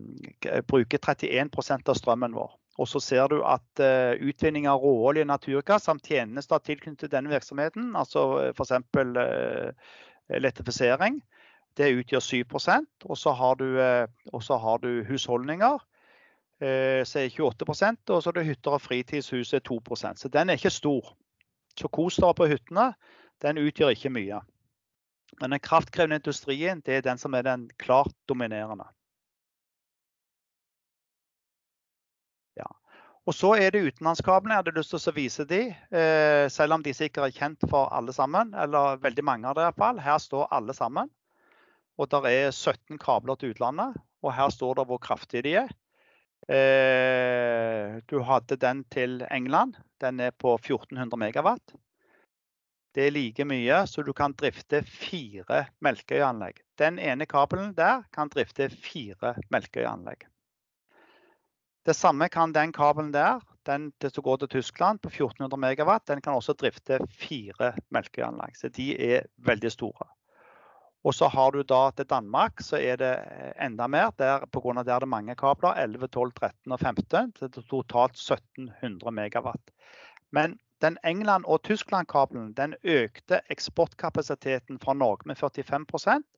bruker 31% av strømmen vår. Og så ser du at uh, utvinning av råolje og naturgass samt tjenester tilknyttet denne virksomheten, altså f.eks. Uh, elektrifisering, det utgjør 7% Og så har du, eh, har du husholdninger, så som er 28% og så er det hytter og fritidshus er 2% Så den er ikke stor. Så kos dere på hyttene. Den utgjør ikke mye. Men den kraftkrevende industrien det er den som er den klart dominerende. Ja. Og så er det utenlandskablene. Jeg hadde lyst til å vise de, eh, selv om de sikkert er kjent for alle sammen. Eller veldig mange av det iallfall. Her står alle sammen. Og der er 17 kabler til utlandet. Og her står det hvor kraftige de er. Eh, du hadde den til England. Den er på 1400 megawatt. Det er like mye, så du kan drifte fire Melkøyanlegg. Den ene kabelen der kan drifte fire Melkøyanlegg. Det samme kan den kabelen der, den som går til Tyskland på 1400 megawatt, den kan også drifte fire Melkøyanlegg. Så de er veldig store. Og så har du da til Danmark, så er det eh, enda mer. Der, på grunn av der er det mange kabler. 11, 12, 13 og 15. Det er totalt 1700 megawatt. Men den England- og Tyskland-kabelen den økte eksportkapasiteten fra Norge med 45%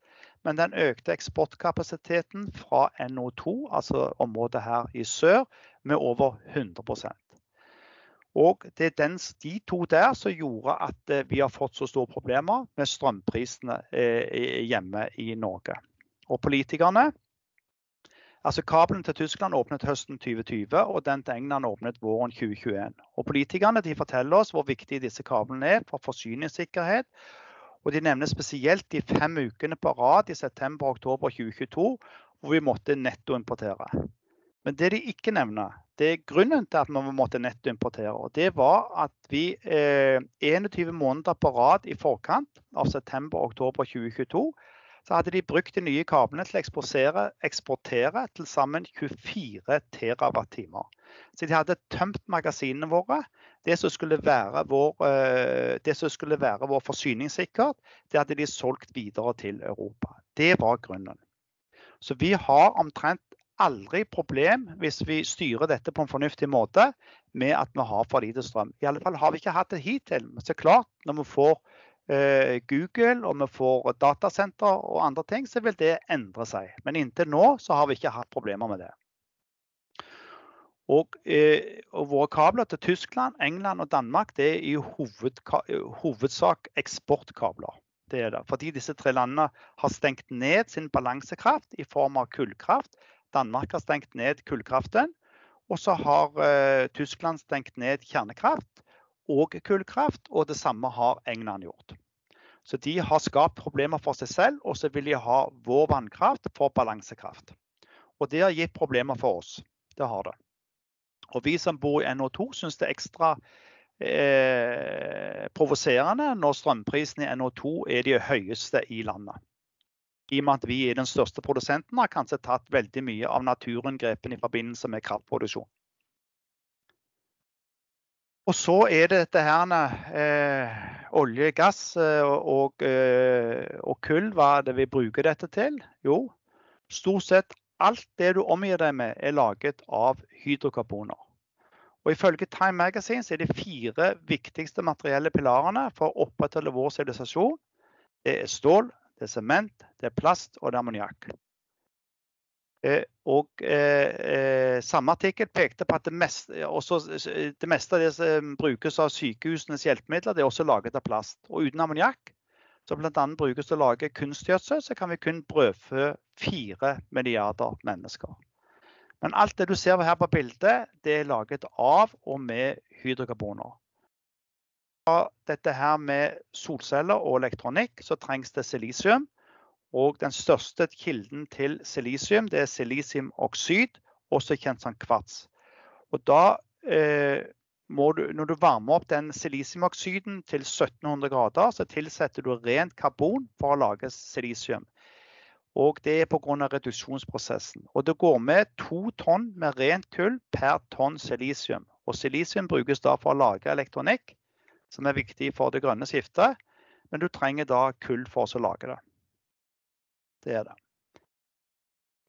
men den økte eksportkapasiteten fra NO2, altså området her i sør, med over 100 og det er den, de to der som gjorde at eh, vi har fått så store problemer med strømprisene eh, hjemme i Norge. Og politikerne Altså Kabelen til Tyskland åpnet høsten 2020, og den til England åpnet våren 2021. Og Politikerne de forteller oss hvor viktig disse kablene er for forsyningssikkerhet. Og De nevner spesielt de fem ukene på rad i september og oktober 2022 hvor vi måtte nettoimportere. Men det de ikke nevner, det grunnen til at vi måtte nettoimportere. Og det var at vi eh, 21 måneder på rad i forkant av september og oktober 2022 så hadde de brukt de nye kablene til å eksportere, eksportere til sammen 24 TWh. Så de hadde tømt magasinene våre. Det som skulle være vår, eh, skulle være vår forsyningssikkerhet, det hadde de solgt videre til Europa. Det var grunnen. Så vi har omtrent aldri problem hvis vi styrer dette på en fornuftig måte med at vi har for lite strøm. I alle fall har vi ikke hatt det hittil. Men så klart, når vi får eh, Google og vi får datasenter og andre ting, så vil det endre seg. Men inntil nå så har vi ikke hatt problemer med det. Og, eh, og våre kabler til Tyskland, England og Danmark det er i hoved, hovedsak eksportkabler. Det det. Fordi disse tre landene har stengt ned sin balansekraft i form av kullkraft Danmark har stengt ned kullkraften. Og så har uh, Tyskland stengt ned kjernekraft og kullkraft, og det samme har England gjort. Så de har skapt problemer for seg selv, og så vil de ha vår vannkraft for balansekraft. Og det har gitt problemer for oss. Det har det. Og vi som bor i NO2 syns det er ekstra eh, provoserende når strømprisene i NO2 er de høyeste i landet. I og med at vi er den største produsenten har kanskje tatt veldig mye av naturinngrepene i forbindelse med kraftproduksjon. Og så er det dette her eh, olje, gass og, og, eh, og, kull. Hva er det vi bruker dette til? Jo, stort sett alt det du omgir deg med, er laget av hydrokarboner. Og Ifølge Time Magazine er de fire viktigste materielle pilarene for å opprettholde vår sivilisasjon. Det er stål, det er sement, det er plast og det er ammoniakk. Eh, og eh, eh, Samme artikkel pekte på at det meste, også, det meste, av det som brukes av sykehusenes hjelpemidler, det er også laget av plast. Og uten ammoniakk, som bl.a. brukes til å lage kunstgjødsel, så kan vi kun brødfø fire milliarder mennesker. Men alt det du ser her på bildet, det er laget av og med hydrokarboner. Dette her med solceller og elektronikk, så trengs det silisium. Og den største kilden til silisium det er silisiumoksid, også kjent som kvarts. Og da, eh, du, når du varmer opp den silisiumoksiden til 1700 grader, så tilsetter du rent karbon for å lage silisium. Og det er pga. reduksjonsprosessen. Og det går med to tonn med rent kull per tonn silisium. Og silisium brukes da for å lage elektronikk, som er viktig for det grønne skiftet. Men du trenger da kull for å lage det. Det er det.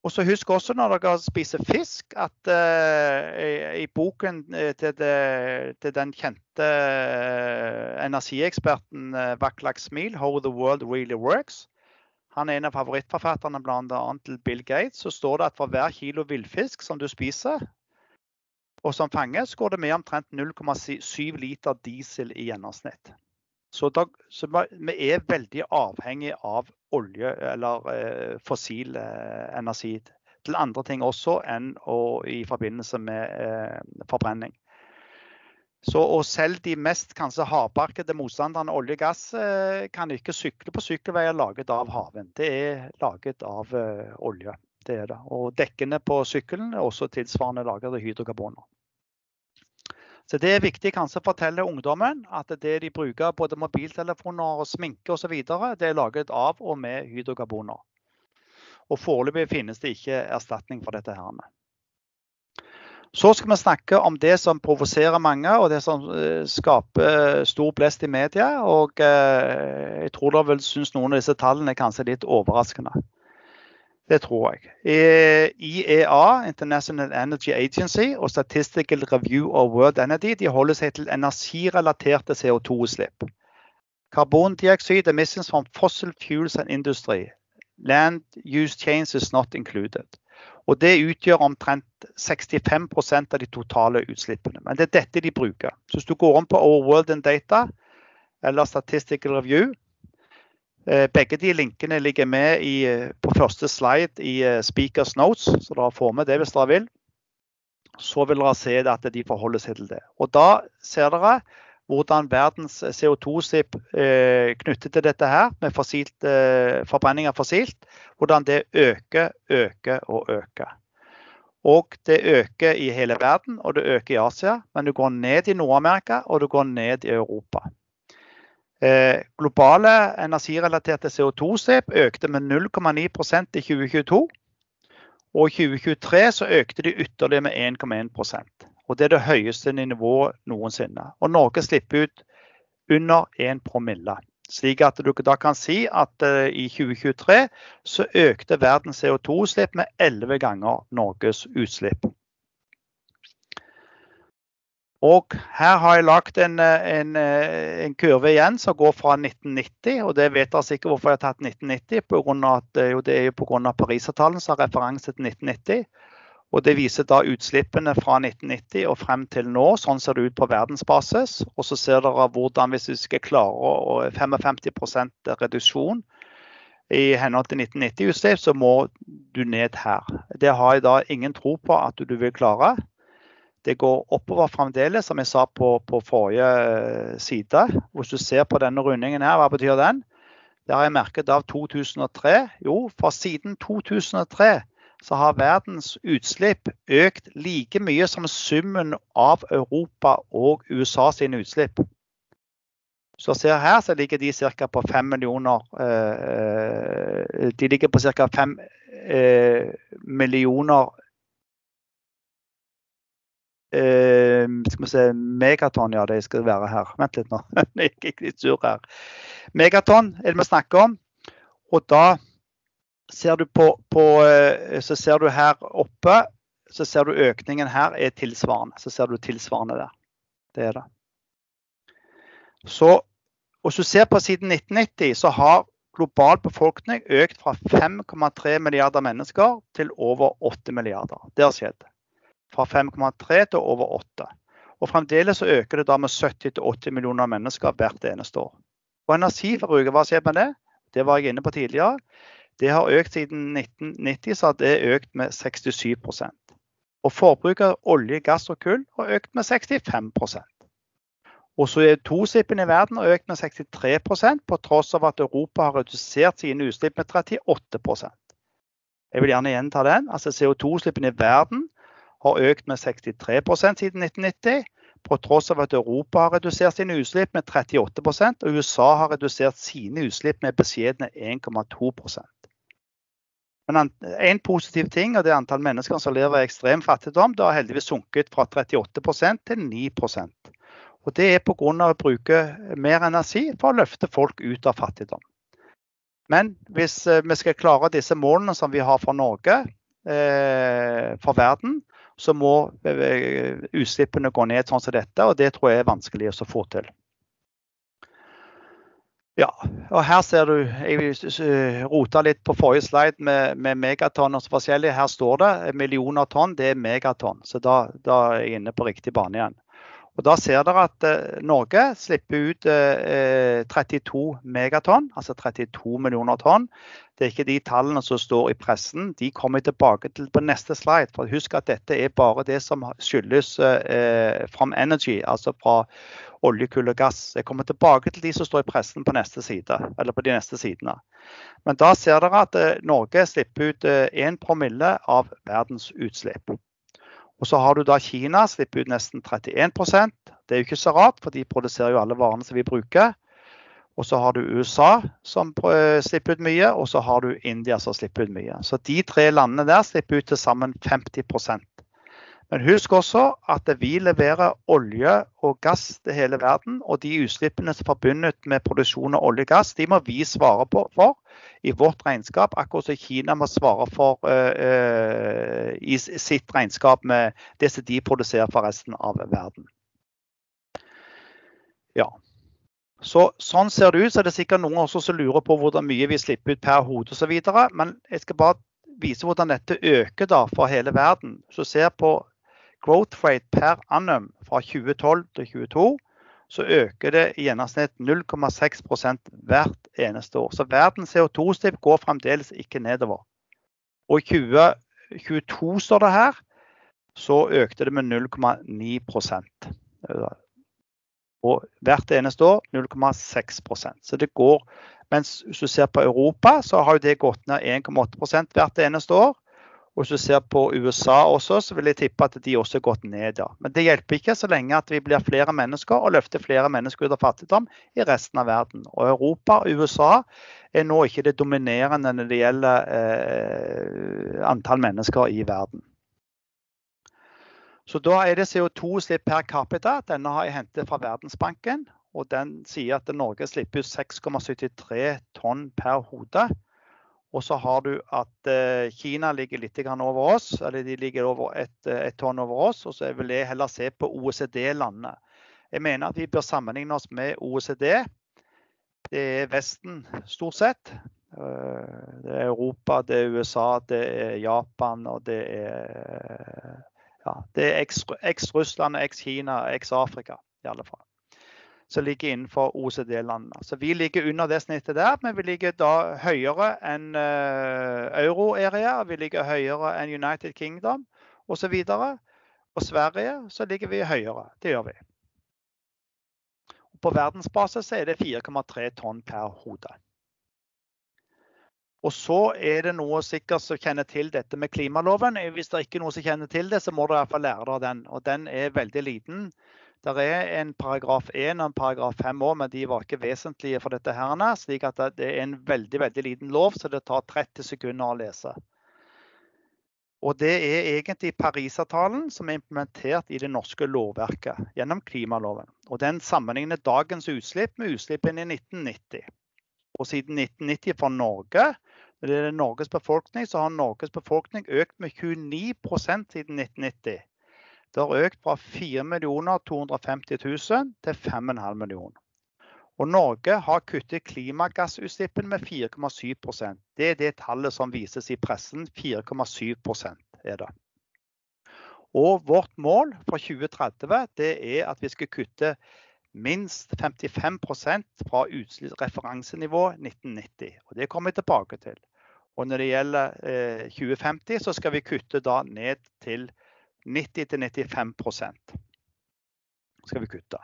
Og så Husk også når dere spiser fisk, at uh, i, boken eh, til, det, til den kjente uh, energieksperten uh, Vaklak Smil, 'How the World Really Works', han er en av favorittforfatterne bl.a. til Bill Gates. Så står det at for hver kilo villfisk som du spiser og som fanges, går det med omtrent 0,7 liter diesel i gjennomsnitt. Så, da, så, vi er veldig avhengig av olje eller eh, fossil eh, energi til andre ting også enn å, i forbindelse med eh, forbrenning. Så, selv de mest kanskje hardbarkede motstanderne olje og gass eh, kan ikke sykle på sykkelveier laget av havvind. Det er laget av eh, olje. Det er det. Og dekkene på sykkelen er også tilsvarende laget av hydrokarboner. Så Det er viktig kanskje å fortelle ungdommen at det de bruker både mobiltelefoner og sminke osv., det er laget av og med hydrokarboner. Og Foreløpig finnes det ikke erstatning for dette. her. Så skal vi snakke om det som provoserer mange, og det som eh, skaper stor blest i media. Og eh, jeg tror dere vil synes noen av disse tallene er kanskje litt overraskende. Det tror jeg. IEA, International Energy Agency, og Statistical Review of World Energy de holder seg til energirelaterte CO2-utslipp. Karbondioksid emissions from fossil fuels and industry. Land use change is not included. Og Det utgjør omtrent 65% av de totale utslippene. Men det er dette de bruker. Så Hvis du går om på Our World in Data eller Statistical Review, begge de linkene ligger med i, eh, på første slide i eh, Speakers Notes, så dere får med det hvis dere vil. Så vil dere se at de forholder seg til det. Og Da ser dere hvordan verdens CO2-utslipp eh, knyttet til dette her, med fossilt, eh, forbrenning av fossilt, hvordan det øker, øker og øker. Og det øker i hele verden, og det øker i Asia, men det går ned i Nord-Amerika og det går ned i Europa. Eh, globale energirelaterte CO2-utslipp økte med 0,9% i 2022. Og i 2023 så økte de ytterligere med 1,1% Og Det er det høyeste nivået noensinne. Og Norge slipper ut under 1 promille. Slik at du da kan si at uh, i 2023 så økte verdens CO2-utslipp med 11 ganger Norges utslipp. Og her har jeg lagt en, en, en, kurve igjen som går fra 1990. og Det vet dere sikkert hvorfor jeg har tatt 1990. På grunn av at, jo, det er jo pga. Parisavtalen som har referanse til 1990. Og Det viser da utslippene fra 1990 og frem til nå. Sånn ser det ut på verdensbasis. Og så ser dere hvordan hvis vi skal klare 55% reduksjon i henhold til 1990-utslipp, så må du ned her. Det har jeg da ingen tro på at du vil klare. Det går oppover fremdeles, som jeg sa på, på forrige eh, side. Hvis du ser på denne rundingen her, hva betyr den? Det har jeg merket av 2003. Jo, for siden 2003 så har verdens utslipp økt like mye som summen av Europa og USA sine utslipp. Så ser her så ligger de ca. på 5 millioner eh, De ligger på ca. 5 eh, millioner eh, skal vi se, megaton, ja det skal være her. Vent litt nå, jeg gikk litt sur her. Megaton er det vi snakker om. Og da ser du på, på Så ser du her oppe, så ser du økningen her er tilsvarende. Så ser du tilsvarende der. Det er det. Så hvis du ser på siden 1990, så har global befolkning økt fra 5,3 milliarder mennesker til over 8 milliarder. Det har skjedd. Fra 5,3 til over 8. Og fremdeles så øker det da med 70-80 millioner mennesker hvert eneste år. Og energiforbruket, hva skjer med det? Det var jeg inne på tidligere. Det har økt siden 1990, så har er økt med 67 Og forbruket av olje, gass og kull har økt med 65% og så er tosippen i verden har økt med 63% på tross av at Europa har redusert sine utslipp med 38% Jeg vil gjerne gjenta den. Altså CO2-utslippene i verden har økt med 63% siden 1990, på tross av at Europa har redusert sine utslipp med 38% og USA har redusert sine utslipp med beskjedne 1,2% men en positiv ting og det er antall mennesker som lever i ekstrem fattigdom, det har heldigvis sunket fra 38% til 9% og Det er pga. å bruke mer energi for å løfte folk ut av fattigdom. Men hvis eh, vi skal klare disse målene som vi har for Norge, eh, for verden, så må eh, utslippene gå ned sånn som dette. Og det tror jeg er vanskelig å få til. Ja, og her ser du Jeg rota litt på forrige slide med, med megatonn og så forskjellig. Her står det millioner tonn, det er megatonn. Så da, da er jeg inne på riktig bane igjen. Og Da ser dere at eh, Norge slipper ut 32 eh, megatonn, altså 32 millioner tonn. Det er ikke de tallene som står i pressen. De kommer jeg tilbake til på neste slide. For Husk at dette er bare det som skyldes eh, from energy, altså fra olje, kull og gass. Jeg kommer tilbake til de som står i pressen på neste side, eller på de neste sidene. Men da ser dere at eh, Norge slipper ut eh, promille av verdens utslipp. Og så har du da Kina, slipper ut nesten 31% Det er jo ikke så rart, for de produserer jo alle varene som vi bruker. Og så har du USA som slipper ut mye, og så har du India som slipper ut mye. Så de tre landene der slipper ut til sammen 50 men husk også at vi leverer olje og gass til hele verden. Og de utslippene som er forbundet med produksjon av olje og gass, de må vi svare på for i vårt regnskap. Akkurat som Kina må svare for uh, uh, i sitt regnskap med det som de produserer for resten av verden. Ja. Så, sånn ser det ut. Så er det sikkert noen også som lurer på hvor mye vi slipper ut per hode osv. Men jeg skal bare vise hvordan dette øker da for hele verden. Så ser på growth rate per annum fra 2012 til 2022, så øker det i gjennomsnitt 0,6 hvert eneste år. Så verdens CO2-utslipp går fremdeles ikke nedover. Og i 2022 står det her, så økte det med 0,9 Og hvert eneste år 0,6% Så det går Mens hvis du ser på Europa, så har det gått ned 1,8 hvert eneste år. Hvis du ser på USA også, så vil jeg tippe at de også har gått ned. ja. Men det hjelper ikke så lenge at vi blir flere mennesker og løfter flere mennesker ut av fattigdom i resten av verden. Og Europa og USA er nå ikke det dominerende når det gjelder eh, antall mennesker i verden. Så da er det CO2-slipp per capita. Denne har jeg hentet fra Verdensbanken. Og den sier at Norge slipper ut 6,73 tonn per hode. Og så har du at eh, Kina ligger litt over oss, eller de ligger over et, eh, et tonn over oss. Og så vil jeg heller se på OECD-landene. Jeg mener at vi bør sammenligne oss med OECD. Det er Vesten stort sett. Eh, det er Europa, det er USA, det er Japan og det er ja, det er eks-Russland, eks-Kina, eks-Afrika i alle fall som ligger innenfor OCD-landene. Så Vi ligger under det snittet der, men vi ligger da høyere enn uh, euro-area. Vi ligger høyere enn United Kingdom osv. Og, og Sverige så ligger vi høyere. Det gjør vi. På verdensbasis er det 4,3 tonn per hode. Og så er det noe sikkert som kjenner til dette med klimaloven. Hvis det er ikke er noe som kjenner til det, så må du i hvert fall lære deg den. Og den er veldig liten. Det er en paragraf 1 og en paragraf 5 òg, men de var ikke vesentlige for dette. her, slik at det er en veldig veldig liten lov, så det tar 30 sekunder å lese. Og Det er egentlig Parisavtalen som er implementert i det norske lovverket gjennom klimaloven. Og Den sammenligner dagens utslipp med utslippene i 1990. Og siden 1990 for Norge, når det gjelder Norges befolkning, så har Norges befolkning økt med 29% siden 1990. Det har økt fra 4 250 000 til 5,5 millioner. Og Norge har kuttet klimagassutslippene med 4,7% Det er det tallet som vises i pressen. 4,7% er det. Og vårt mål for 2030 det er at vi skal kutte minst 55% fra referansenivå 1990. Og Det kommer vi tilbake til. Og når det gjelder eh, 2050, så skal vi kutte da ned til 90-95% skal vi kutte.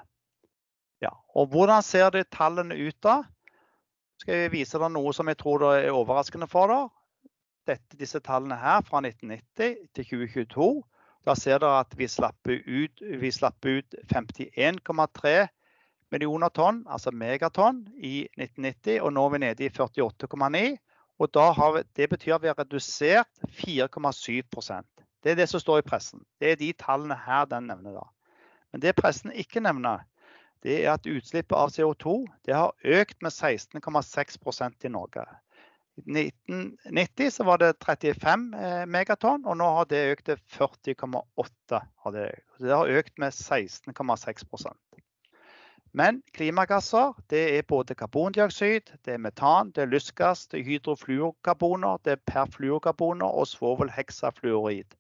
Ja, og Hvordan ser de tallene ut da? Skal jeg vise deg noe som jeg tror er overraskende for deg. Dette, disse tallene her fra 1990 til 2022. Da ser dere at vi slapp ut, ut 51,3 millioner tonn, altså megatonn, i 1990. Og nå er vi nede i 48,9. Og vi, Det betyr at vi har redusert 4,7 Det er det som står i pressen. Det er de tallene her den nevner. da. Men det pressen ikke nevner, det er at utslippet av CO2 har økt med 16,6% i Norge. I 1990 så var det 35 eh, megatonn, og nå har det økt til 40,8. Det, det har økt med 16,6% Men klimagasser det er både karbondioksid, det er metan, det er lystgass, det er hydrofluorkarboner, det er perfluorkarboner og svovelheksafluorid.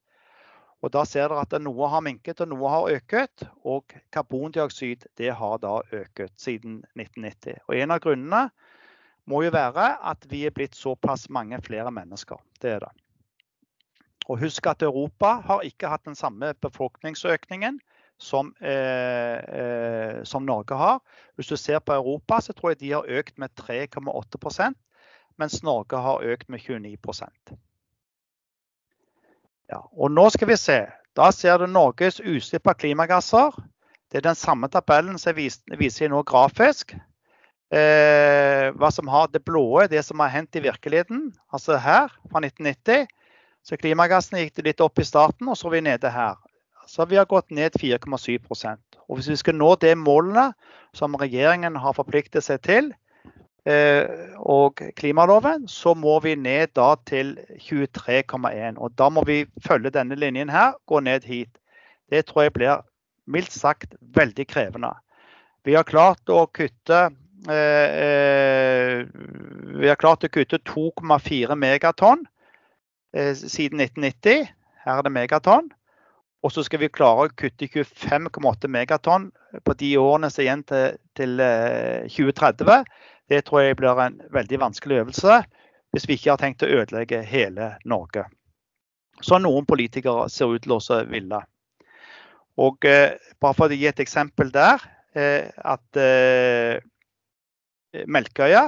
Og Da ser dere at noe har minket og noe har øket. Og karbondioksid det har da øket siden 1990. Og En av grunnene må jo være at vi er blitt såpass mange flere mennesker. Det er det. Og Husk at Europa har ikke hatt den samme befolkningsøkningen som, eh, eh, som Norge har. Hvis du ser på Europa, så tror jeg de har økt med 3,8% mens Norge har økt med 29 ja, og nå skal vi se. Da ser du Norges utslipp av klimagasser. Det er den samme tabellen som jeg viser nå grafisk. Eh, hva som har Det blå det som har hendt i virkeligheten. Altså her, fra 1990. Så klimagassene gikk litt opp i starten, og så er vi nede her. Så vi har gått ned 4,7% Og Hvis vi skal nå de målene som regjeringen har forpliktet seg til, og klimaloven, så må vi ned da til 23,1. Og da må vi følge denne linjen her, gå ned hit. Det tror jeg blir mildt sagt veldig krevende. Vi har klart å kutte eh, eh vi har klart å kutte 2,4 megatonn eh, siden 1990. Her er det megatonn. Og så skal vi klare å kutte 25,8 megatonn på de årene som er igjen til, til 2030. Det tror jeg blir en veldig vanskelig øvelse hvis vi ikke har tenkt å ødelegge hele Norge. Som noen politikere ser ut til å ville. Og eh, bare for å gi et eksempel der, eh, at eh, Melkøya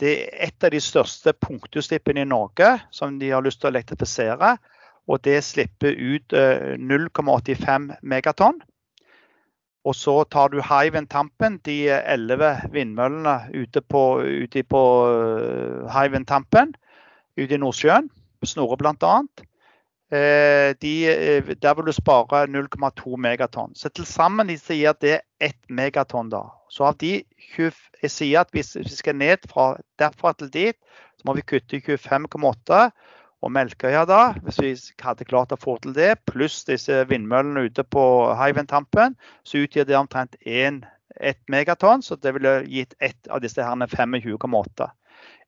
det er et av de største punktutslippene i Norge som de har lyst til å elektrifisere. Og det slipper ut 0,85 eh, megatonn. Og så tar du Hywind-Tampen, de elleve vindmøllene ute på, ute på uh, Hywind-Tampen ute i Nordsjøen, Snorre bl.a. Eh, de, eh, der vil du spare 0,2 megatonn. Så til sammen de sier at det er 1 megatonn. da. Så av de 20, jeg sier at hvis vi skal ned fra derfra til dit, så må vi kutte 25,8 og Melkøya da, hvis vi hadde klart å få til det, pluss disse vindmøllene ute på Hywind-tampen, så utgjør det omtrent 1, 1 megatonn. Så det ville gitt ett av disse her 25,8.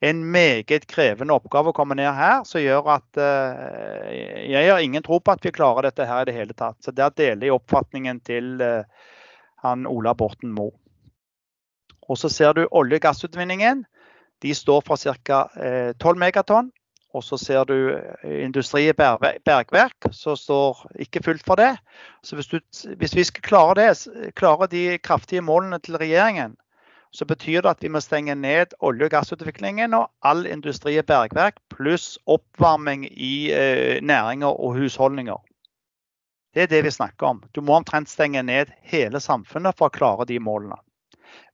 En meget krevende oppgave å komme ned her, som gjør at uh, jeg har ingen tro på at vi klarer dette her i det hele tatt. Så der deler jeg oppfatningen til uh, han Ola Borten Moe. Og så ser du olje- og gassutvinningen. De står for ca. 12 megatonn. Og så ser du eh, Industri Bergverk, som står ikke fullt for det. Så hvis, du, hvis vi skal klare det, klare de kraftige målene til regjeringen, så betyr det at vi må stenge ned olje- og gassutviklingen og all industri i bergverk, pluss oppvarming i eh, næringer og husholdninger. Det er det vi snakker om. Du må omtrent stenge ned hele samfunnet for å klare de målene.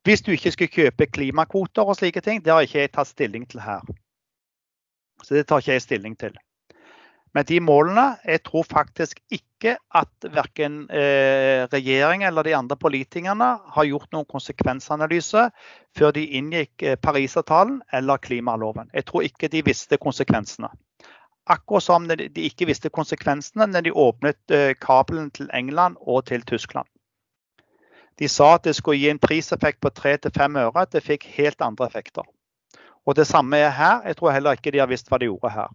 Hvis du ikke skal kjøpe klimakvoter og slike ting, det har ikke jeg tatt stilling til her. Så det tar ikke jeg stilling til. Men de målene Jeg tror faktisk ikke at verken eh, regjeringen eller de andre politikerne har gjort noen konsekvensanalyse før de inngikk eh, Parisavtalen eller klimaloven. Jeg tror ikke de visste konsekvensene. Akkurat som de ikke visste konsekvensene når de åpnet eh, kabelen til England og til Tyskland. De sa at det skulle gi en priseffekt på 3-5 øre. Det fikk helt andre effekter. Og Det samme er her. Jeg tror heller ikke de har visst hva de gjorde her.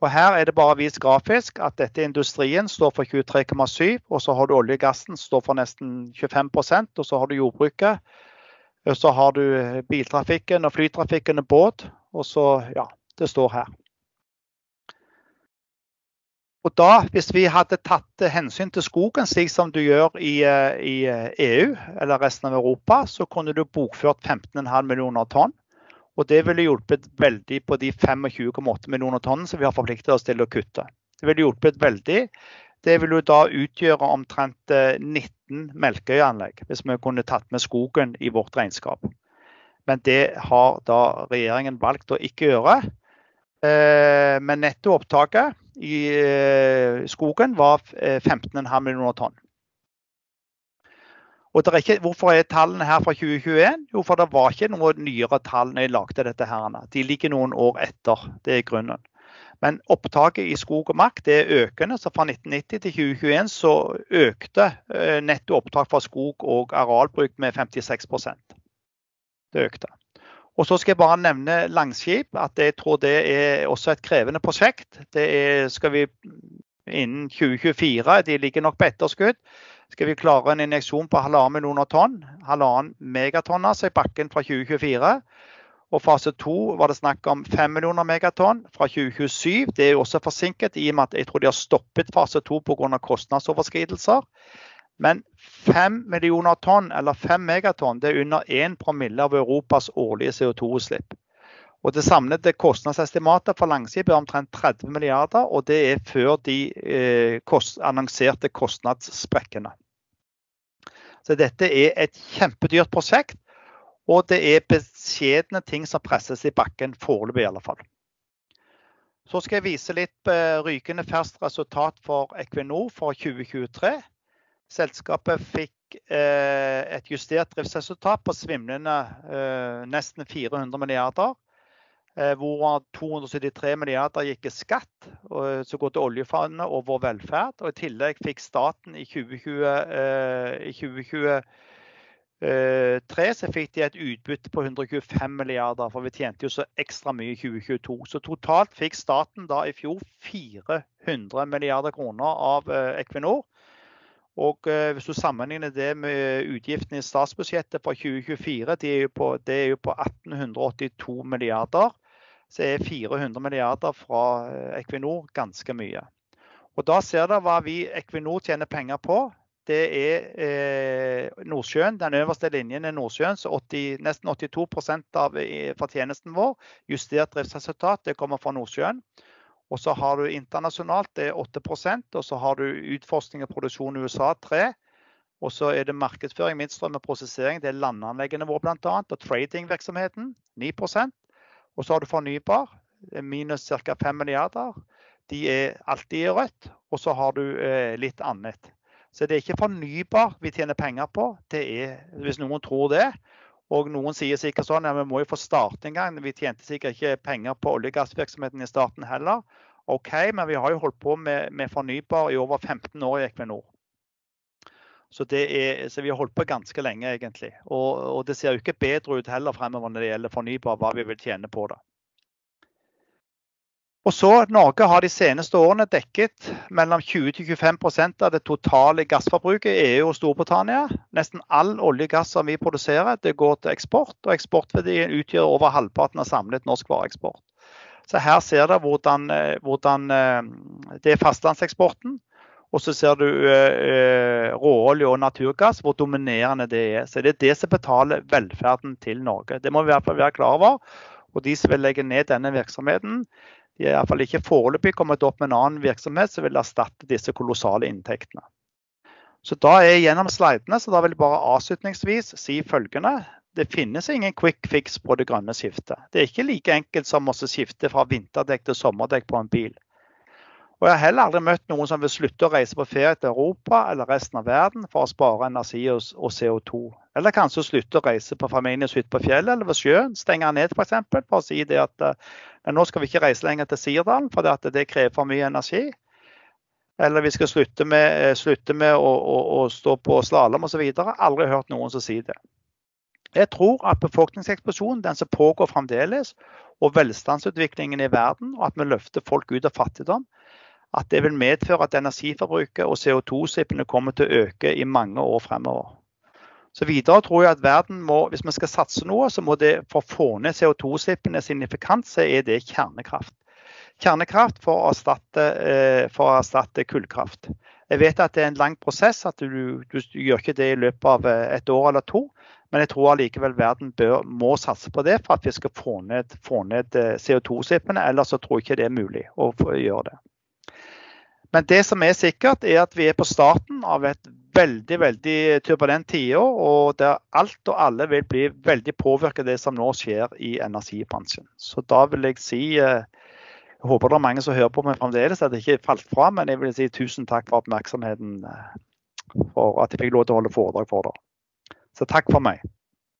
Og Her er det bare vist grafisk at dette industrien står for 23,7 og så har du olje og gassen står for nesten 25% og så har du jordbruket. Og så har du biltrafikken og flytrafikken og båt. Og så, ja, det står her. Og da, Hvis vi hadde tatt hensyn til skogen, slik som du gjør i, i EU eller resten av Europa, så kunne du bokført 15,5 millioner tonn. Og det ville hjulpet veldig på de 25,8 millioner tonn som vi har forpliktet oss til å kutte. Det ville hjulpet veldig. Det ville da utgjøre omtrent 19 melkeøyanlegg, hvis vi kunne tatt med skogen i vårt regnskap. Men det har da regjeringen valgt å ikke gjøre. Eh, men nettoopptaket i eh, skogen var 15,5 millioner tonn. Og er ikke, hvorfor er tallene her fra 2021? Jo, for det var ikke noen nyere tall når jeg lagde dette. her. De ligger noen år etter. Det er grunnen. Men opptaket i skog og mark er økende. så Fra 1990 til 2021 så økte eh, netto opptak fra skog og arealbruk med 56% Det økte. Og så skal jeg bare nevne Langskip. at Jeg tror det er også et krevende prosjekt. Det er, skal vi innen 2024, de ligger nok på etterskudd skal vi klare en injeksjon på halvannen millioner tonn, halvannen megatonn altså i bakken fra 2024. Og fase to var det snakk om 5 millioner megatonn fra 2027. Det er jo også forsinket i og med at jeg tror de har stoppet fase to pga. kostnadsoverskridelser. Men 5 millioner tonn, eller 5 megatonn, det er under 1 promille av Europas årlige CO2-utslipp. Og Det samlede kostnadsestimatet for Langskip er omtrent 30 milliarder, og det er før de eh, kost, annonserte kostnadssprekkene. Så dette er et kjempedyrt prosjekt, og det er beskjedne ting som presses i bakken, foreløpig i alle fall. Så skal jeg vise litt eh, rykende ferskt resultat for Equinor for 2023. Selskapet fikk eh, et justert driftsresultat på svimlende eh, nesten 400 milliarder. Eh, hvor 273 milliarder gikk i skatt, som går til oljefondet og vår velferd. Og I tillegg fikk staten i 2020, eh, i 2023 så fikk de et utbytte på 125 milliarder, for vi tjente jo så ekstra mye i 2022. Så totalt fikk staten da i fjor 400 milliarder kroner av eh, Equinor. Og Hvis du sammenligner det med utgiftene i statsbudsjettet for 2024, det er jo på, det er jo på 1882 milliarder så er 400 milliarder fra eh, Equinor ganske mye. Og Da ser dere hva vi Equinor tjener penger på. Det er eh, Nordsjøen. Den øverste linjen er Nordsjøen. så 80, Nesten 82 av eh, fortjenesten vår, justert driftsresultat, det kommer fra Nordsjøen. Og så har du internasjonalt, det er 8% Og så har du utforskning og produksjon i USA, 3 og så er det markedsføring, midtstrøm og prosessering. Det er landanleggene våre bl.a. Og tradingvirksomheten 9 og så har du fornybar, minus ca. 5 milliarder. De er alltid i rødt. Og så har du eh, litt annet. Så det er ikke fornybar vi tjener penger på. Er, hvis noen tror det. Og noen sier sikkert sånn ja, vi må jo få starte en gang. Vi tjente sikkert ikke penger på olje- og gassvirksomheten i starten heller. OK, men vi har jo holdt på med, med fornybar i over 15 år i Equinor. Så, er, så, vi har holdt på ganske lenge, egentlig. Og, og, det ser jo ikke bedre ut heller fremover når det gjelder fornybar, hva vi vil tjene på det. Og så Norge har de seneste årene dekket mellom 20-25% av det totale gassforbruket i EU og Storbritannia. Nesten all olje og gass som vi produserer, det går til eksport. Og eksportverdien utgjør over halvparten av samlet norsk vareeksport. Så her ser dere hvordan, eh, hvordan eh, det er fastlandseksporten og så ser du eh, råolje og naturgass, hvor dominerende det er. Så det er det som betaler velferden til Norge. Det må vi i hvert fall være klar over. Og de som vil legge ned denne virksomheten, de er iallfall ikke foreløpig kommet opp med en annen virksomhet som vil erstatte disse kolossale inntektene. Så da er jeg gjennom slidene, så da vil jeg bare avslutningsvis si følgende. Det finnes ingen quick fix på det grønne skiftet. Det er ikke like enkelt som å skifte fra vinterdekk til sommerdekk på en bil. Og jeg har heller aldri møtt noen som vil slutte å reise på ferie til Europa eller resten av verden for å spare energi og CO2. Eller kanskje slutte å reise på familiens hytte på fjellet eller ved sjøen. Stenge ned f.eks. For, for å si det at eh, nå skal vi ikke reise lenger til Sirdalen fordi at det krever for mye energi. Eller vi skal slutte med, eh, slutte med å, å, å, stå på slalåm osv. Aldri hørt noen som sier det. Jeg tror at befolkningseksplosjonen, den som pågår fremdeles, og velstandsutviklingen i verden, og at vi løfter folk ut av fattigdom, at det vil medføre at energiforbruket og CO2-utslippene kommer til å øke i mange år fremover. Så videre tror jeg at verden må, Hvis vi skal satse noe, så må det for å få ned CO2-utslippene signifikant, så er det kjernekraft. Kjernekraft for å erstatte, eh, for å erstatte kullkraft. Jeg vet at det er en lang prosess, at du, du, du, gjør ikke det i løpet av eh, et år eller to. Men jeg tror allikevel verden bør, må satse på det for at vi skal få ned, ned eh, CO2-utslippene. Ellers så tror jeg ikke det er mulig å gjøre det. Men det som er sikkert, er at vi er på starten av et veldig veldig turbulent tiår, og der alt og alle vil bli veldig påvirket av det som nå skjer i energibransjen. Så da vil jeg si eh, Jeg håper det er mange som hører på meg fremdeles, at det ikke falt fra. Men jeg vil si tusen takk for oppmerksomheten, eh, for at jeg fikk lov til å holde foredrag for dere. Så takk for meg.